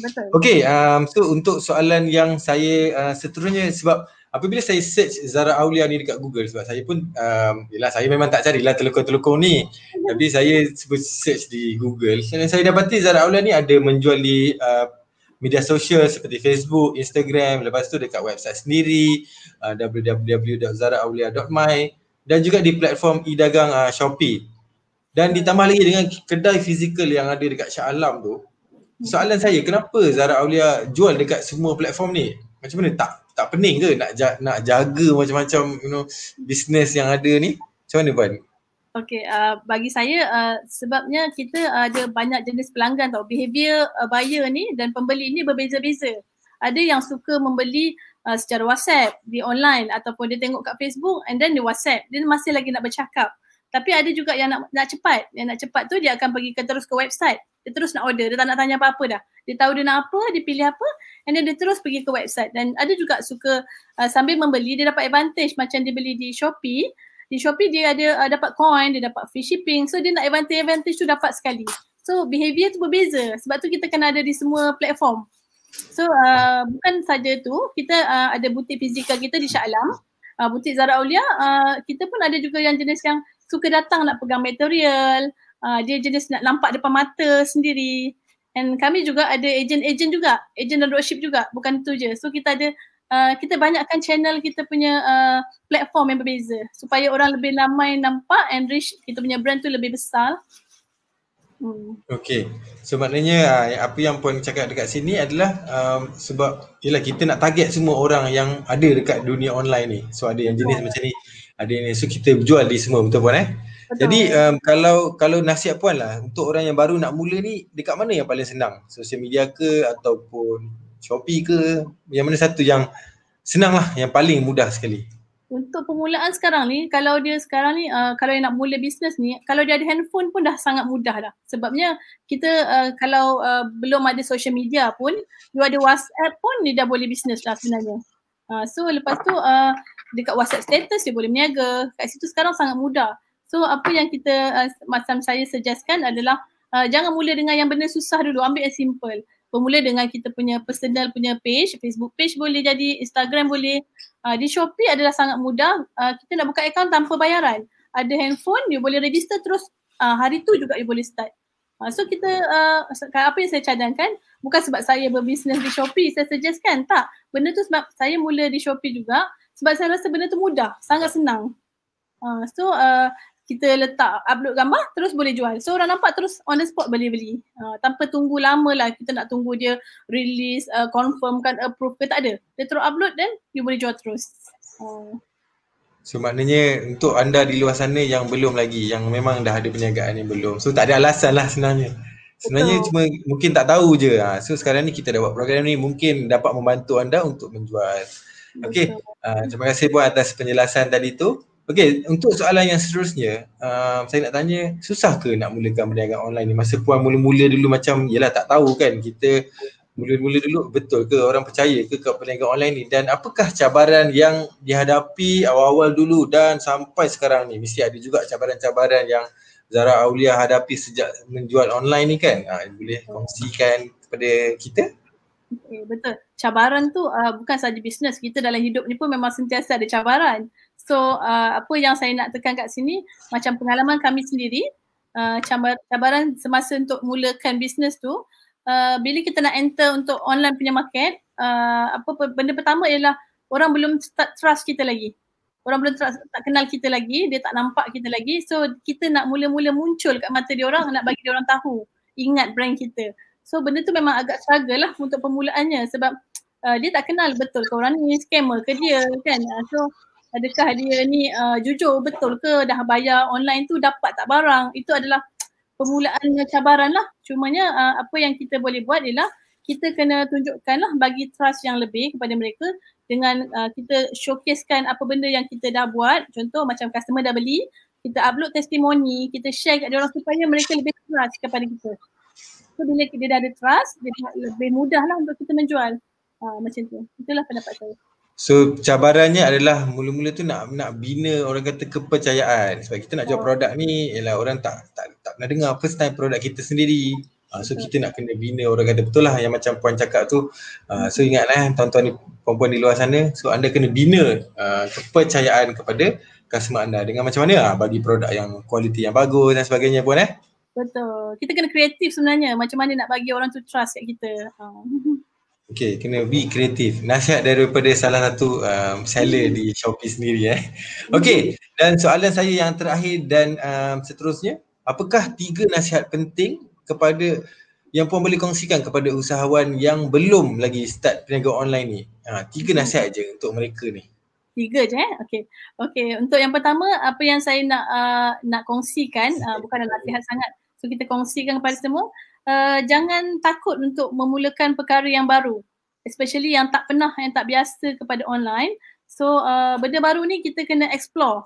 Speaker 3: Betul.
Speaker 1: Okay, um, so untuk soalan yang saya uh, seterusnya sebab apabila saya search Zara Aulia ni dekat Google sebab saya pun um, yelah saya memang tak carilah telekong-telekong ni tapi saya search di Google dan saya dapati Zara Aulia ni ada menjual di uh, media sosial seperti Facebook, Instagram, lepas tu dekat website sendiri uh, www.zaraaulia.my dan juga di platform e-dagang uh, Shopee. Dan ditambah lagi dengan kedai fizikal yang ada dekat Shah Alam tu. Soalan saya, kenapa Zara Aulia jual dekat semua platform ni? Macam mana tak tak pening ke nak ja- nak jaga macam-macam you know business yang ada ni? Macam mana puan?
Speaker 3: Okay, uh, bagi saya uh, sebabnya kita ada banyak jenis pelanggan tau. Behavior uh, buyer ni dan pembeli ni berbeza-beza. Ada yang suka membeli uh, secara WhatsApp di online ataupun dia tengok kat Facebook and then dia WhatsApp. Dia masih lagi nak bercakap. Tapi ada juga yang nak nak cepat. Yang nak cepat tu dia akan pergi ke terus ke website. Dia terus nak order. Dia tak nak tanya apa-apa dah. Dia tahu dia nak apa, dia pilih apa and then dia terus pergi ke website. Dan ada juga suka uh, sambil membeli dia dapat advantage macam dia beli di Shopee di Shopee dia ada uh, dapat coin, dia dapat free shipping. So dia nak advantage advantage tu dapat sekali. So behavior tu berbeza. Sebab tu kita kena ada di semua platform. So uh, bukan saja tu, kita uh, ada butik fizikal kita di Shah Alam. Uh, butik Zara Aulia, uh, kita pun ada juga yang jenis yang suka datang nak pegang material. Uh, dia jenis nak nampak depan mata sendiri. And kami juga ada agent-agent juga, agent dan dropship juga. Bukan itu je. So kita ada Uh, kita banyakkan channel kita punya uh, platform yang berbeza supaya orang lebih ramai nampak and reach kita punya brand tu lebih besar.
Speaker 1: Hmm. Okay, so maknanya uh, apa yang puan cakap dekat sini adalah um, sebab yelah kita nak target semua orang yang ada dekat dunia online ni. So ada yang jenis oh. macam ni, ada yang ni. So kita jual di semua betul puan eh? Betul. Jadi um, kalau kalau nasihat puan lah untuk orang yang baru nak mula ni dekat mana yang paling senang? Social media ke ataupun Shopee ke? Yang mana satu yang senang lah yang paling mudah sekali?
Speaker 3: Untuk permulaan sekarang ni kalau dia sekarang ni uh, kalau yang nak mula bisnes ni kalau dia ada handphone pun dah sangat mudah dah. Sebabnya kita uh, kalau uh, belum ada social media pun dia ada WhatsApp pun dia dah boleh bisnes lah sebenarnya. Uh, so lepas tu uh, dekat WhatsApp status dia boleh berniaga kat situ sekarang sangat mudah so apa yang kita uh, macam saya suggestkan adalah uh, jangan mula dengan yang benda susah dulu ambil yang simple bermula dengan kita punya personal punya page, Facebook page boleh jadi, Instagram boleh. Uh, di Shopee adalah sangat mudah. Uh, kita nak buka account tanpa bayaran. Ada handphone, you boleh register terus uh, hari tu juga you boleh start. Uh, so kita, uh, apa yang saya cadangkan, bukan sebab saya berbisnes di Shopee, saya suggestkan. Tak, benda tu sebab saya mula di Shopee juga sebab saya rasa benda tu mudah, sangat senang. Uh, so uh, kita letak upload gambar terus boleh jual. So orang nampak terus on the spot boleh beli. Uh, tanpa tunggu lama lah kita nak tunggu dia release, uh, confirm kan approve ke tak ada. Dia terus upload dan you boleh jual terus. Uh.
Speaker 1: So maknanya untuk anda di luar sana yang belum lagi, yang memang dah ada perniagaan yang belum. So tak ada alasan lah sebenarnya. Sebenarnya Betul. cuma mungkin tak tahu je. Ha. So sekarang ni kita dah buat program ni mungkin dapat membantu anda untuk menjual. Okay, uh, terima kasih buat atas penjelasan tadi tu. Okey, untuk soalan yang seterusnya, uh, saya nak tanya, susah ke nak mulakan perniagaan online ni? Masa puan mula-mula dulu macam, yelah tak tahu kan kita mula-mula dulu betul ke orang percaya ke ke perniagaan online ni dan apakah cabaran yang dihadapi awal-awal dulu dan sampai sekarang ni? Mesti ada juga cabaran-cabaran yang Zara Aulia hadapi sejak menjual online ni kan? Uh, boleh kongsikan kepada kita?
Speaker 3: Okay, betul. Cabaran tu uh, bukan saja bisnes. Kita dalam hidup ni pun memang sentiasa ada cabaran. So uh, apa yang saya nak tekan kat sini macam pengalaman kami sendiri uh, cabaran semasa untuk mulakan bisnes tu uh, bila kita nak enter untuk online punya market uh, apa benda pertama ialah orang belum trust kita lagi. Orang belum trust, tak kenal kita lagi, dia tak nampak kita lagi. So kita nak mula-mula muncul kat mata dia orang nak bagi dia orang tahu ingat brand kita. So benda tu memang agak struggle lah untuk permulaannya sebab uh, dia tak kenal betul ke orang ni scammer ke dia kan. Uh, so adakah dia ni uh, jujur betul ke dah bayar online tu dapat tak barang? Itu adalah permulaan cabaran lah. Cumanya uh, apa yang kita boleh buat ialah kita kena tunjukkan lah bagi trust yang lebih kepada mereka dengan uh, kita showcasekan apa benda yang kita dah buat. Contoh macam customer dah beli kita upload testimoni kita share kat dia orang supaya mereka lebih trust kepada kita. So bila dia dah ada trust dia lebih mudah lah untuk kita menjual. Uh, macam tu. Itulah pendapat saya
Speaker 1: So cabarannya adalah mula-mula tu nak nak bina orang kata kepercayaan sebab kita nak jual produk ni ialah orang tak tak tak pernah dengar first time produk kita sendiri. Uh, so kita nak kena bina orang kata betul lah yang macam puan cakap tu. Uh, so ingatlah tuan-tuan ni perempuan di luar sana so anda kena bina uh, kepercayaan kepada customer anda dengan macam mana uh, bagi produk yang kualiti yang bagus dan sebagainya puan eh.
Speaker 3: Betul. Kita kena kreatif sebenarnya macam mana nak bagi orang tu trust kat kita. Uh.
Speaker 1: Okay, kena be kreatif. Nasihat daripada salah satu um, seller di Shopee sendiri eh. Okay, dan soalan saya yang terakhir dan um, seterusnya, apakah tiga nasihat penting kepada yang puan boleh kongsikan kepada usahawan yang belum lagi start perniagaan online ni? Ha, tiga nasihat je untuk mereka ni.
Speaker 3: Tiga je eh. Okay. Okay, untuk yang pertama apa yang saya nak uh, nak kongsikan uh, bukan nasihat sangat. So kita kongsikan kepada semua uh, jangan takut untuk memulakan perkara yang baru especially yang tak pernah yang tak biasa kepada online. So uh, benda baru ni kita kena explore.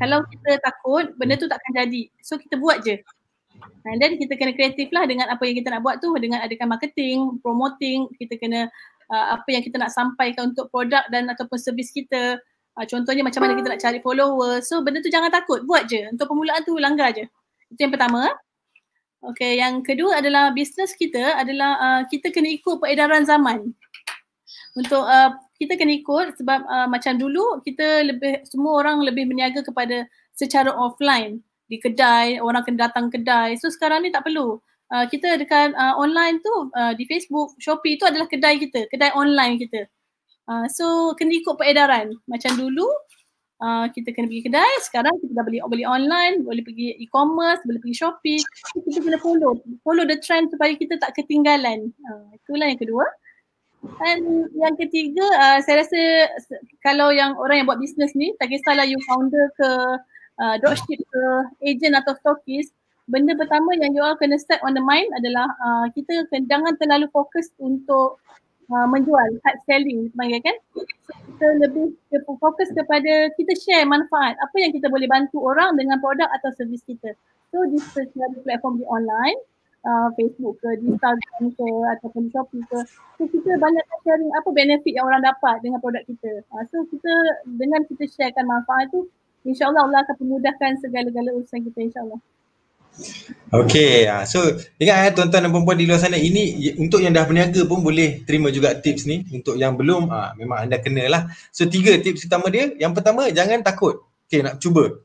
Speaker 3: Kalau kita takut benda tu takkan jadi. So kita buat je. And then kita kena kreatif lah dengan apa yang kita nak buat tu dengan adakan marketing, promoting. Kita kena uh, apa yang kita nak sampaikan untuk produk dan ataupun servis kita. Uh, contohnya macam mana kita nak cari follower. So benda tu jangan takut. Buat je. Untuk permulaan tu langgar je. Itu yang pertama Okay, yang kedua adalah bisnes kita adalah uh, kita kena ikut peredaran zaman. Untuk uh, kita kena ikut sebab uh, macam dulu kita lebih semua orang lebih berniaga kepada secara offline di kedai, orang kena datang kedai. So sekarang ni tak perlu. Uh, kita dekat uh, online tu uh, di Facebook, Shopee tu adalah kedai kita, kedai online kita. Uh, so kena ikut peredaran. Macam dulu uh, kita kena pergi kedai, sekarang kita dah beli beli online, boleh pergi e-commerce, boleh pergi Shopee. Kita kena follow, follow the trend supaya kita tak ketinggalan. Uh, itulah yang kedua. Dan yang ketiga, uh, saya rasa kalau yang orang yang buat bisnes ni, tak kisahlah you founder ke uh, dropship ke agent atau stockist, benda pertama yang you all kena set on the mind adalah uh, kita jangan terlalu fokus untuk uh, menjual, hard selling sebagai kan. So, kita lebih fokus kepada kita share manfaat, apa yang kita boleh bantu orang dengan produk atau servis kita. So di sesuatu platform di online, uh, Facebook ke, di Instagram ke ataupun Shopee ke. So kita banyak sharing apa benefit yang orang dapat dengan produk kita. Uh, so kita dengan kita sharekan manfaat tu, insyaAllah Allah akan memudahkan segala-gala urusan kita insyaAllah.
Speaker 1: Okay, uh, so ingat eh tuan-tuan dan perempuan di luar sana ini untuk yang dah berniaga pun boleh terima juga tips ni untuk yang belum uh, memang anda kenalah. So tiga tips utama dia, yang pertama jangan takut. Okay nak cuba.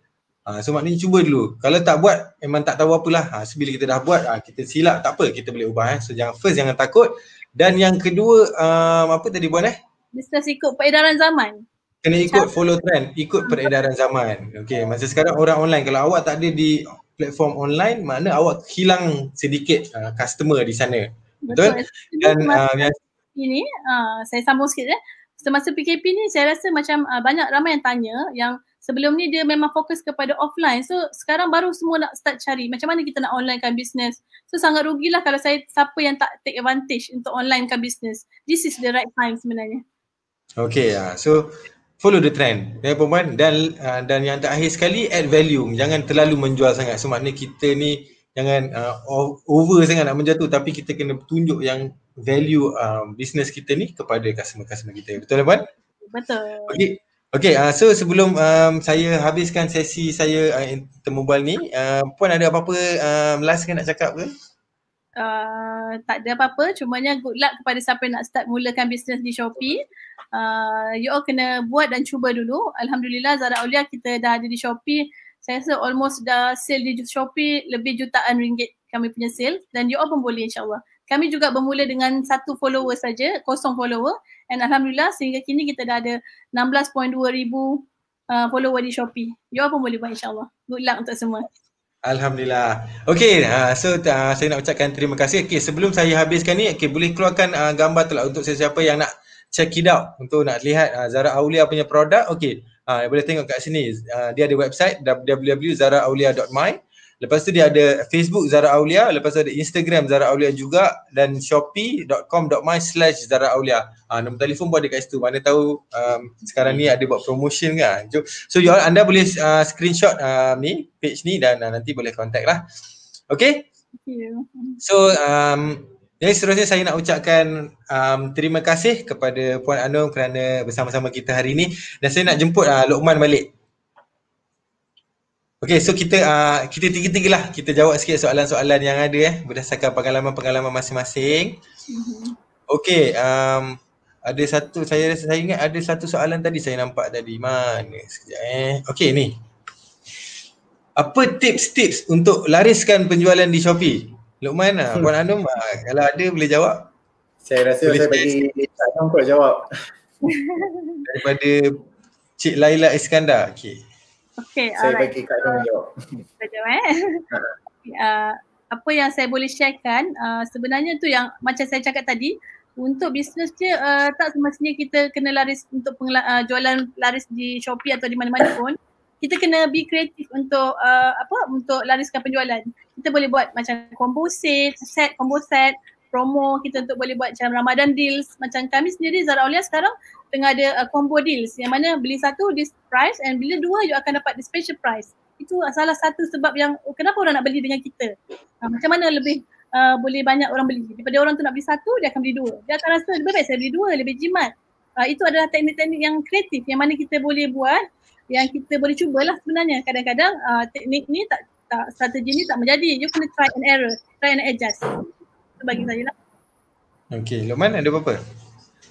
Speaker 1: Uh, so maknanya cuba dulu. Kalau tak buat memang tak tahu apalah. Uh, so bila kita dah buat uh, kita silap tak apa kita boleh ubah eh. So jangan first jangan takut dan yang kedua um, apa tadi buat eh?
Speaker 3: Bisnes ikut peredaran zaman.
Speaker 1: Kena ikut follow trend, ikut peredaran zaman. Okay, masa sekarang orang online kalau awak tak ada di platform online mana awak hilang sedikit uh, customer di sana. Betul? Betul? Dan uh,
Speaker 3: ini uh, saya sambung sikit eh. Semasa PKP ni saya rasa macam uh, banyak ramai yang tanya yang sebelum ni dia memang fokus kepada offline. So sekarang baru semua nak start cari macam mana kita nak online kan business. So sangat rugilah kalau saya siapa yang tak take advantage untuk online kan business. This is the right time sebenarnya.
Speaker 1: Okay, uh, so follow the trend. Ya perempuan dan uh, dan yang terakhir sekali add value. Jangan terlalu menjual sangat. So maknanya kita ni jangan uh, over sangat nak menjatuh tapi kita kena tunjuk yang value uh, business kita ni kepada customer-customer kita. Betul puan
Speaker 3: betul.
Speaker 1: Okey. Okey uh, so sebelum um, saya habiskan sesi saya uh, intermobile ni uh, puan ada apa-apa um, last kan nak cakap ke?
Speaker 3: Uh, tak ada apa-apa. Cumanya good luck kepada siapa yang nak start mulakan bisnes di Shopee uh, you all kena buat dan cuba dulu. Alhamdulillah Zara Aulia kita dah ada di Shopee. Saya rasa almost dah sale di Shopee lebih jutaan ringgit kami punya sale dan you all pun boleh insyaAllah. Kami juga bermula dengan satu follower saja, kosong follower and Alhamdulillah sehingga kini kita dah ada 16.2 ribu uh, follower di Shopee. You all pun boleh buat insyaAllah. Good luck untuk semua.
Speaker 1: Alhamdulillah. Okay, uh, so uh, saya nak ucapkan terima kasih. Okay, sebelum saya habiskan ni, okay, boleh keluarkan uh, gambar tu lah untuk sesiapa yang nak check it out untuk nak lihat uh, Zara Aulia punya produk. Okay, uh, boleh tengok kat sini. Uh, dia ada website www.zaraaulia.my. Lepas tu dia ada Facebook Zara Aulia, lepas tu ada Instagram Zara Aulia juga dan shopee.com.my slash Zara Aulia. Uh, nombor telefon pun ada kat situ. Mana tahu um, sekarang ni ada buat promotion kan. So you all, anda boleh uh, screenshot uh, ni, page ni dan uh, nanti boleh contact lah. Okay? So um, Jadi seterusnya saya nak ucapkan um, terima kasih kepada Puan Anum kerana bersama-sama kita hari ini dan saya nak jemput uh, Lokman balik. Okey, so kita uh, kita tiga-tiga lah kita jawab sikit soalan-soalan yang ada eh berdasarkan pengalaman-pengalaman masing-masing. Mm-hmm. Okey, um, ada satu saya rasa saya ingat ada satu soalan tadi saya nampak tadi. Mana sekejap eh. Okey ni. Apa tips-tips untuk lariskan penjualan di Shopee? Lukman lah, Puan Anum ah, kalau ada boleh jawab.
Speaker 2: Saya rasa boleh saya bagi Cik Anum kot jawab.
Speaker 1: Daripada Cik Laila Iskandar. Okey.
Speaker 3: Okay,
Speaker 2: saya alright. bagi Kak Anum jawab.
Speaker 3: Saya jawab eh. uh, apa yang saya boleh sharekan uh, sebenarnya tu yang macam saya cakap tadi untuk bisnes je uh, tak semestinya kita kena laris untuk pengla- uh, jualan laris di Shopee atau di mana-mana pun kita kena be kreatif untuk uh, apa untuk lariskan penjualan. Kita boleh buat macam combo set, set combo set, promo kita untuk boleh buat macam Ramadan deals. Macam kami sendiri Zara Aulia sekarang tengah ada uh, combo deals yang mana beli satu this price and bila dua you akan dapat the special price. Itu salah satu sebab yang oh, kenapa orang nak beli dengan kita. Uh, macam mana lebih uh, boleh banyak orang beli. Daripada orang tu nak beli satu dia akan beli dua. Dia akan rasa lebih baik saya beli dua lebih jimat. Uh, itu adalah teknik-teknik yang kreatif yang mana kita boleh buat yang kita boleh cubalah sebenarnya. Kadang-kadang uh, teknik ni tak, tak strategi ni tak menjadi. You kena try and error, try and adjust. Itu bagi saya lah.
Speaker 1: Okay, Luqman ada apa-apa?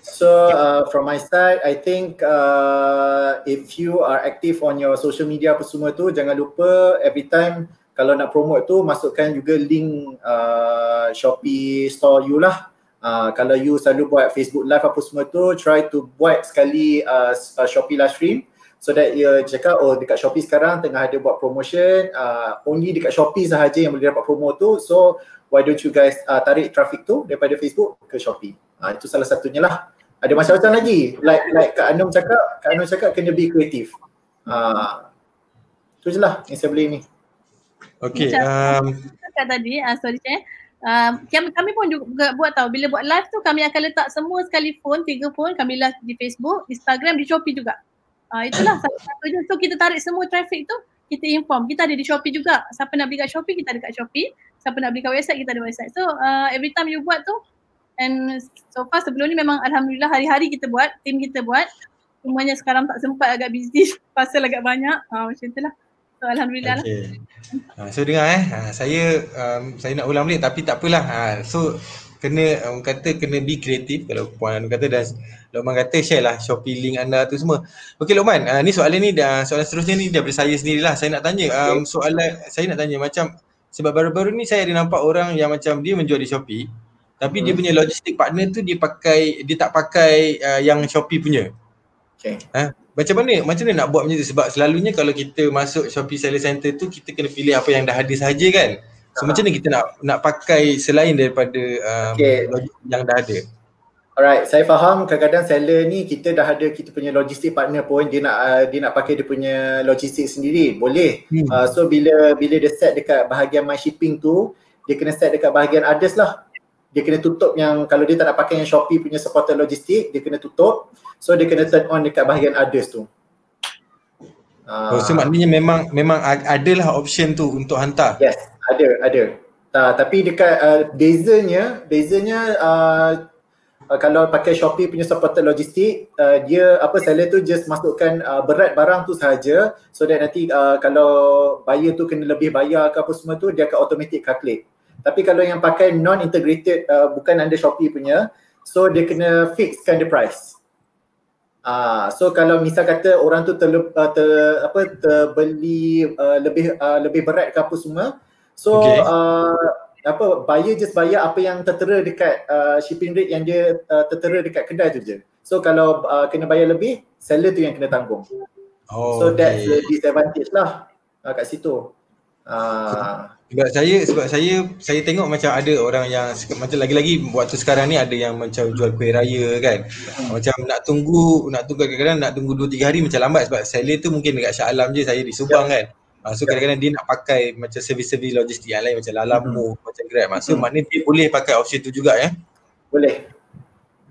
Speaker 2: So uh, from my side, I think uh, if you are active on your social media apa semua tu, jangan lupa every time kalau nak promote tu masukkan juga link uh, Shopee store you lah. Uh, kalau you selalu buat Facebook live apa semua tu, try to buat sekali uh, Shopee live stream so that ia cakap oh dekat Shopee sekarang tengah ada buat promotion uh, only dekat Shopee sahaja yang boleh dapat promo tu. So why don't you guys uh, tarik traffic tu daripada Facebook ke Shopee? Uh, itu salah satunya lah. Ada macam-macam lagi. Like like Kak Anum cakap Kak Anum cakap kena be kreatif uh, tu je lah yang saya boleh ni.
Speaker 1: Okay um,
Speaker 3: cakap tadi uh, sorry saya Um, kami pun juga buat tahu bila buat live tu kami akan letak semua sekali phone, tiga phone kami live di Facebook, Instagram, di Shopee juga. Uh, itulah satu satunya. So kita tarik semua traffic tu, kita inform. Kita ada di Shopee juga. Siapa nak beli kat Shopee, kita ada kat Shopee. Siapa nak beli kat website, kita ada website. So uh, every time you buat tu, and so far sebelum ni memang Alhamdulillah hari-hari kita buat, tim kita buat. Semuanya sekarang tak sempat agak busy, pasal agak banyak. Uh, macam itulah. So Alhamdulillah okay.
Speaker 1: lah. Uh, so dengar eh, uh, saya um, saya nak ulang balik tapi tak apalah. Uh, so kena orang kata kena be kreatif kalau puan kata dan Lokman kata share lah Shopee link anda tu semua. Okey Lokman, uh, ni soalan ni dah soalan seterusnya ni daripada saya sendirilah. Saya nak tanya um, soalan saya nak tanya macam sebab baru-baru ni saya ada nampak orang yang macam dia menjual di Shopee tapi hmm. dia punya logistik partner tu dia pakai dia tak pakai uh, yang Shopee punya. Okay. Ha? Macam mana? Macam mana nak buat macam tu? Sebab selalunya kalau kita masuk Shopee Seller Center tu kita kena pilih apa yang dah ada sahaja kan. So uh-huh. macam mana kita nak nak pakai selain daripada um, okay. yang dah ada?
Speaker 2: Alright, saya faham kadang-kadang seller ni kita dah ada kita punya logistik partner pun dia nak uh, dia nak pakai dia punya logistik sendiri. Boleh. Hmm. Uh, so bila bila dia set dekat bahagian my shipping tu, dia kena set dekat bahagian others lah. Dia kena tutup yang kalau dia tak nak pakai yang Shopee punya supporter logistik, dia kena tutup. So dia kena turn on dekat bahagian others tu.
Speaker 1: Uh, oh, so maknanya memang memang adalah option tu untuk hantar.
Speaker 2: Yes, ada, ada. Uh, tapi dekat uh, bezanya, bezanya uh, uh, kalau pakai Shopee punya supporter logistik uh, dia apa seller tu just masukkan uh, berat barang tu sahaja so that nanti uh, kalau buyer tu kena lebih bayar ke apa semua tu dia akan automatic calculate tapi kalau yang pakai non integrated uh, bukan under Shopee punya so dia kena fixkan the price Ah, uh, so kalau misal kata orang tu ter, uh, ter apa terbeli uh, lebih uh, lebih berat ke apa semua so okay. uh, apa buyer just bayar apa yang tertera dekat uh, shipping rate yang dia uh, tertera dekat kedai tu je. So kalau uh, kena bayar lebih, seller tu yang kena tanggung. Oh, so okay. that's the disadvantage lah uh, kat situ.
Speaker 1: Uh, sebab saya sebab saya saya tengok macam ada orang yang macam lagi-lagi waktu sekarang ni ada yang macam jual kuih raya kan. Hmm. Macam nak tunggu nak tunggu kadang-kadang nak tunggu 2 3 hari macam lambat sebab seller tu mungkin dekat Shah Alam je saya di Subang yeah. kan. Uh, so kadang-kadang dia nak pakai macam servis-servis logistik yang lain macam Lalamu, hmm. macam Grab. So hmm. maknanya dia boleh pakai option tu juga ya?
Speaker 2: Boleh.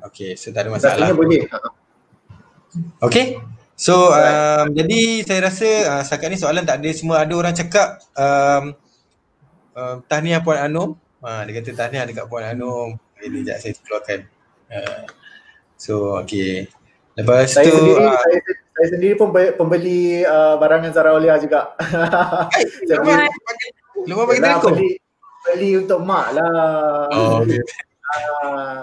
Speaker 1: Okay, so tak ada masalah. Tak boleh. Okay. So um, jadi saya rasa uh, setakat ni soalan tak ada semua ada orang cakap um, uh, tahniah Puan Anum. Ha, dia kata tahniah dekat Puan Anum. ini sekejap saya keluarkan. Uh, so okay. Lepas
Speaker 2: saya
Speaker 1: tu
Speaker 2: sendiri,
Speaker 1: uh,
Speaker 2: saya, saya sendiri pun pembeli uh, barangan Zara Olia juga.
Speaker 1: saya beli, Lepas bagi telekom?
Speaker 2: Beli, beli untuk mak lah.
Speaker 1: Oh, okay. Uh,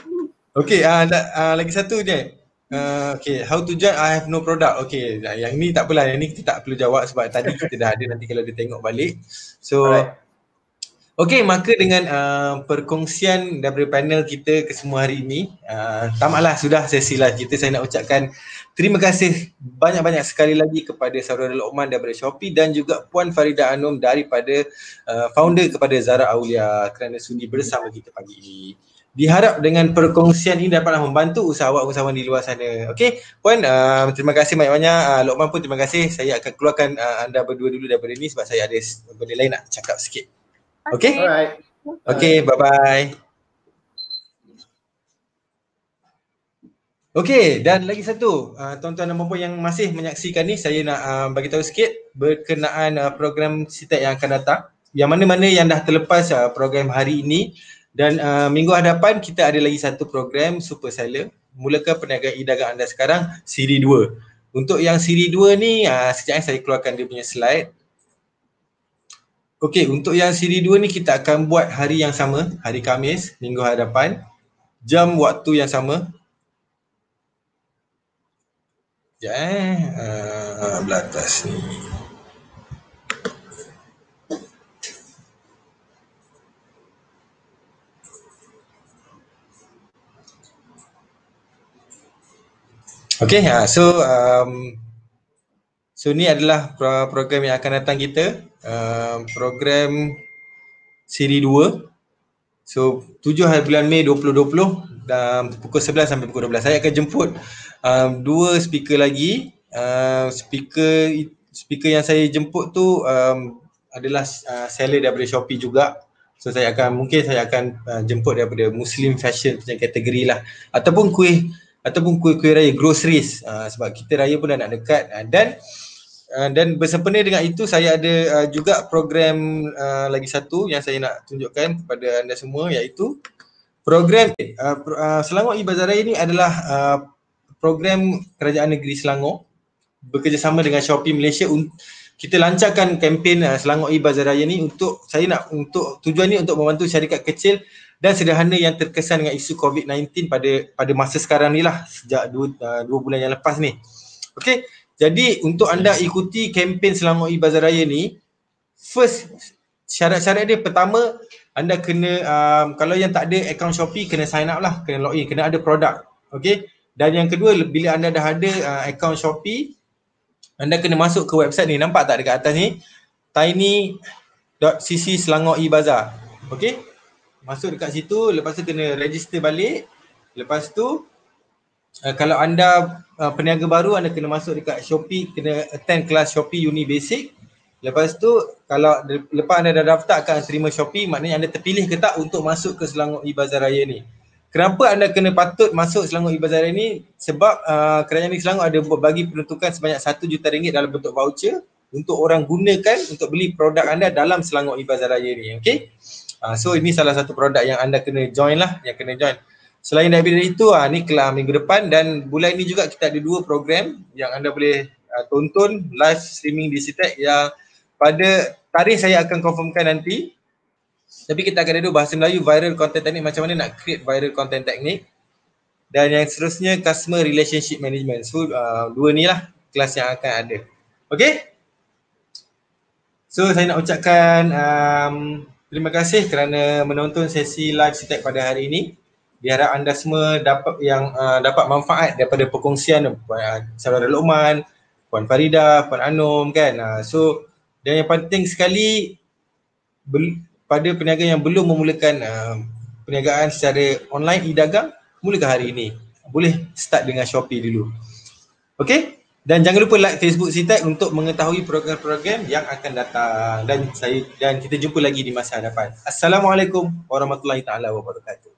Speaker 1: okay, uh, uh, lagi satu je. Uh, okay, how to join? I have no product. Okay, yang ni tak apalah. Yang ni kita tak perlu jawab sebab tadi kita dah ada nanti kalau dia tengok balik. So, Alright. Okey, maka dengan uh, perkongsian daripada panel kita ke semua hari ini, uh, tamatlah sudah sesi live kita. Saya nak ucapkan terima kasih banyak-banyak sekali lagi kepada saudara Lokman daripada Shopee dan juga Puan Farida Anum daripada uh, founder kepada Zara Aulia kerana sudi bersama kita pagi ini. Diharap dengan perkongsian ini dapatlah membantu usahawan-usahawan di luar sana. Okey, Puan, uh, terima kasih banyak-banyak. Uh, Lokman pun terima kasih. Saya akan keluarkan uh, anda berdua dulu daripada ini sebab saya ada benda lain nak cakap sikit. Okay? Alright. Okay, bye-bye. Okay, dan lagi satu, uh, tuan-tuan dan puan yang masih menyaksikan ni, saya nak uh, bagi tahu sikit berkenaan uh, program CITEC yang akan datang. Yang mana-mana yang dah terlepas uh, program hari ini dan uh, minggu hadapan kita ada lagi satu program Super Seller. Mulakan perniagaan e-dagang anda sekarang, siri 2. Untuk yang siri 2 ni, uh, saya keluarkan dia punya slide. Okey, untuk yang siri 2 ni kita akan buat hari yang sama, hari Khamis, minggu hadapan. Jam waktu yang sama. Ya eh, uh, belah atas ni. Okay, uh, so um, So ni adalah program yang akan datang kita uh, Program siri 2 So 7 hari bulan Mei 2020 dan pukul 11 sampai pukul 12 Saya akan jemput um, dua speaker lagi. Uh, Speaker speaker yang saya jemput tu um, adalah uh, seller daripada Shopee juga. So saya akan mungkin saya akan uh, jemput daripada Muslim fashion punya kategori lah. Ataupun kuih ataupun kuih-kuih raya groceries. Uh, sebab kita raya pun dah nak dekat. Uh, dan Uh, dan bersempena dengan itu saya ada uh, juga program uh, lagi satu yang saya nak tunjukkan kepada anda semua iaitu program uh, uh, Selangor e-Bazar Raya ini adalah uh, program Kerajaan Negeri Selangor bekerjasama dengan Shopee Malaysia kita lancarkan kempen uh, Selangor e-Bazar Raya ni untuk saya nak untuk tujuan ni untuk membantu syarikat kecil dan sederhana yang terkesan dengan isu COVID-19 pada pada masa sekarang ni lah sejak dua, uh, dua bulan yang lepas ni. Okay, jadi untuk anda ikuti kempen Selangor e-Bazar Raya ni, first syarat-syarat dia pertama anda kena um, kalau yang tak ada account Shopee kena sign up lah, kena login, kena ada produk. Okay. Dan yang kedua bila anda dah ada uh, account Shopee, anda kena masuk ke website ni, nampak tak dekat atas ni? tiny.cc Selangor e-Bazar. Okay. Masuk dekat situ, lepas tu kena register balik. Lepas tu uh, kalau anda uh, peniaga baru anda kena masuk dekat Shopee kena attend kelas Shopee Uni Basic lepas tu kalau lepas anda dah daftar akan terima Shopee maknanya anda terpilih ke tak untuk masuk ke Selangor E-Bazar Raya ni? Kenapa anda kena patut masuk Selangor E-Bazar Raya ni? Sebab uh, kerajaan negeri Selangor ada bagi peruntukan sebanyak 1 juta ringgit dalam bentuk voucher untuk orang gunakan untuk beli produk anda dalam Selangor E-Bazar Raya ni okay uh, so ini salah satu produk yang anda kena join lah yang kena join Selain daripada itu, ah ni kelas minggu depan dan bulan ini juga kita ada dua program yang anda boleh uh, tonton live streaming di Citec yang pada tarikh saya akan confirmkan nanti. Tapi kita akan ada bahasa Melayu viral content teknik macam mana nak create viral content teknik dan yang seterusnya customer relationship management. So uh, dua ni lah kelas yang akan ada. Okay? So saya nak ucapkan um, terima kasih kerana menonton sesi live Citec pada hari ini diharap anda semua dapat yang uh, dapat manfaat daripada perkongsian uh, saudara Lokman, Puan Farida, Puan Anum kan. Uh, so dan yang penting sekali pada peniaga yang belum memulakan uh, perniagaan secara online e-dagang, mulakan hari ini. Boleh start dengan Shopee dulu. Okay? Dan jangan lupa like Facebook Sitek untuk mengetahui program-program yang akan datang dan saya dan kita jumpa lagi di masa hadapan. Assalamualaikum warahmatullahi taala wabarakatuh.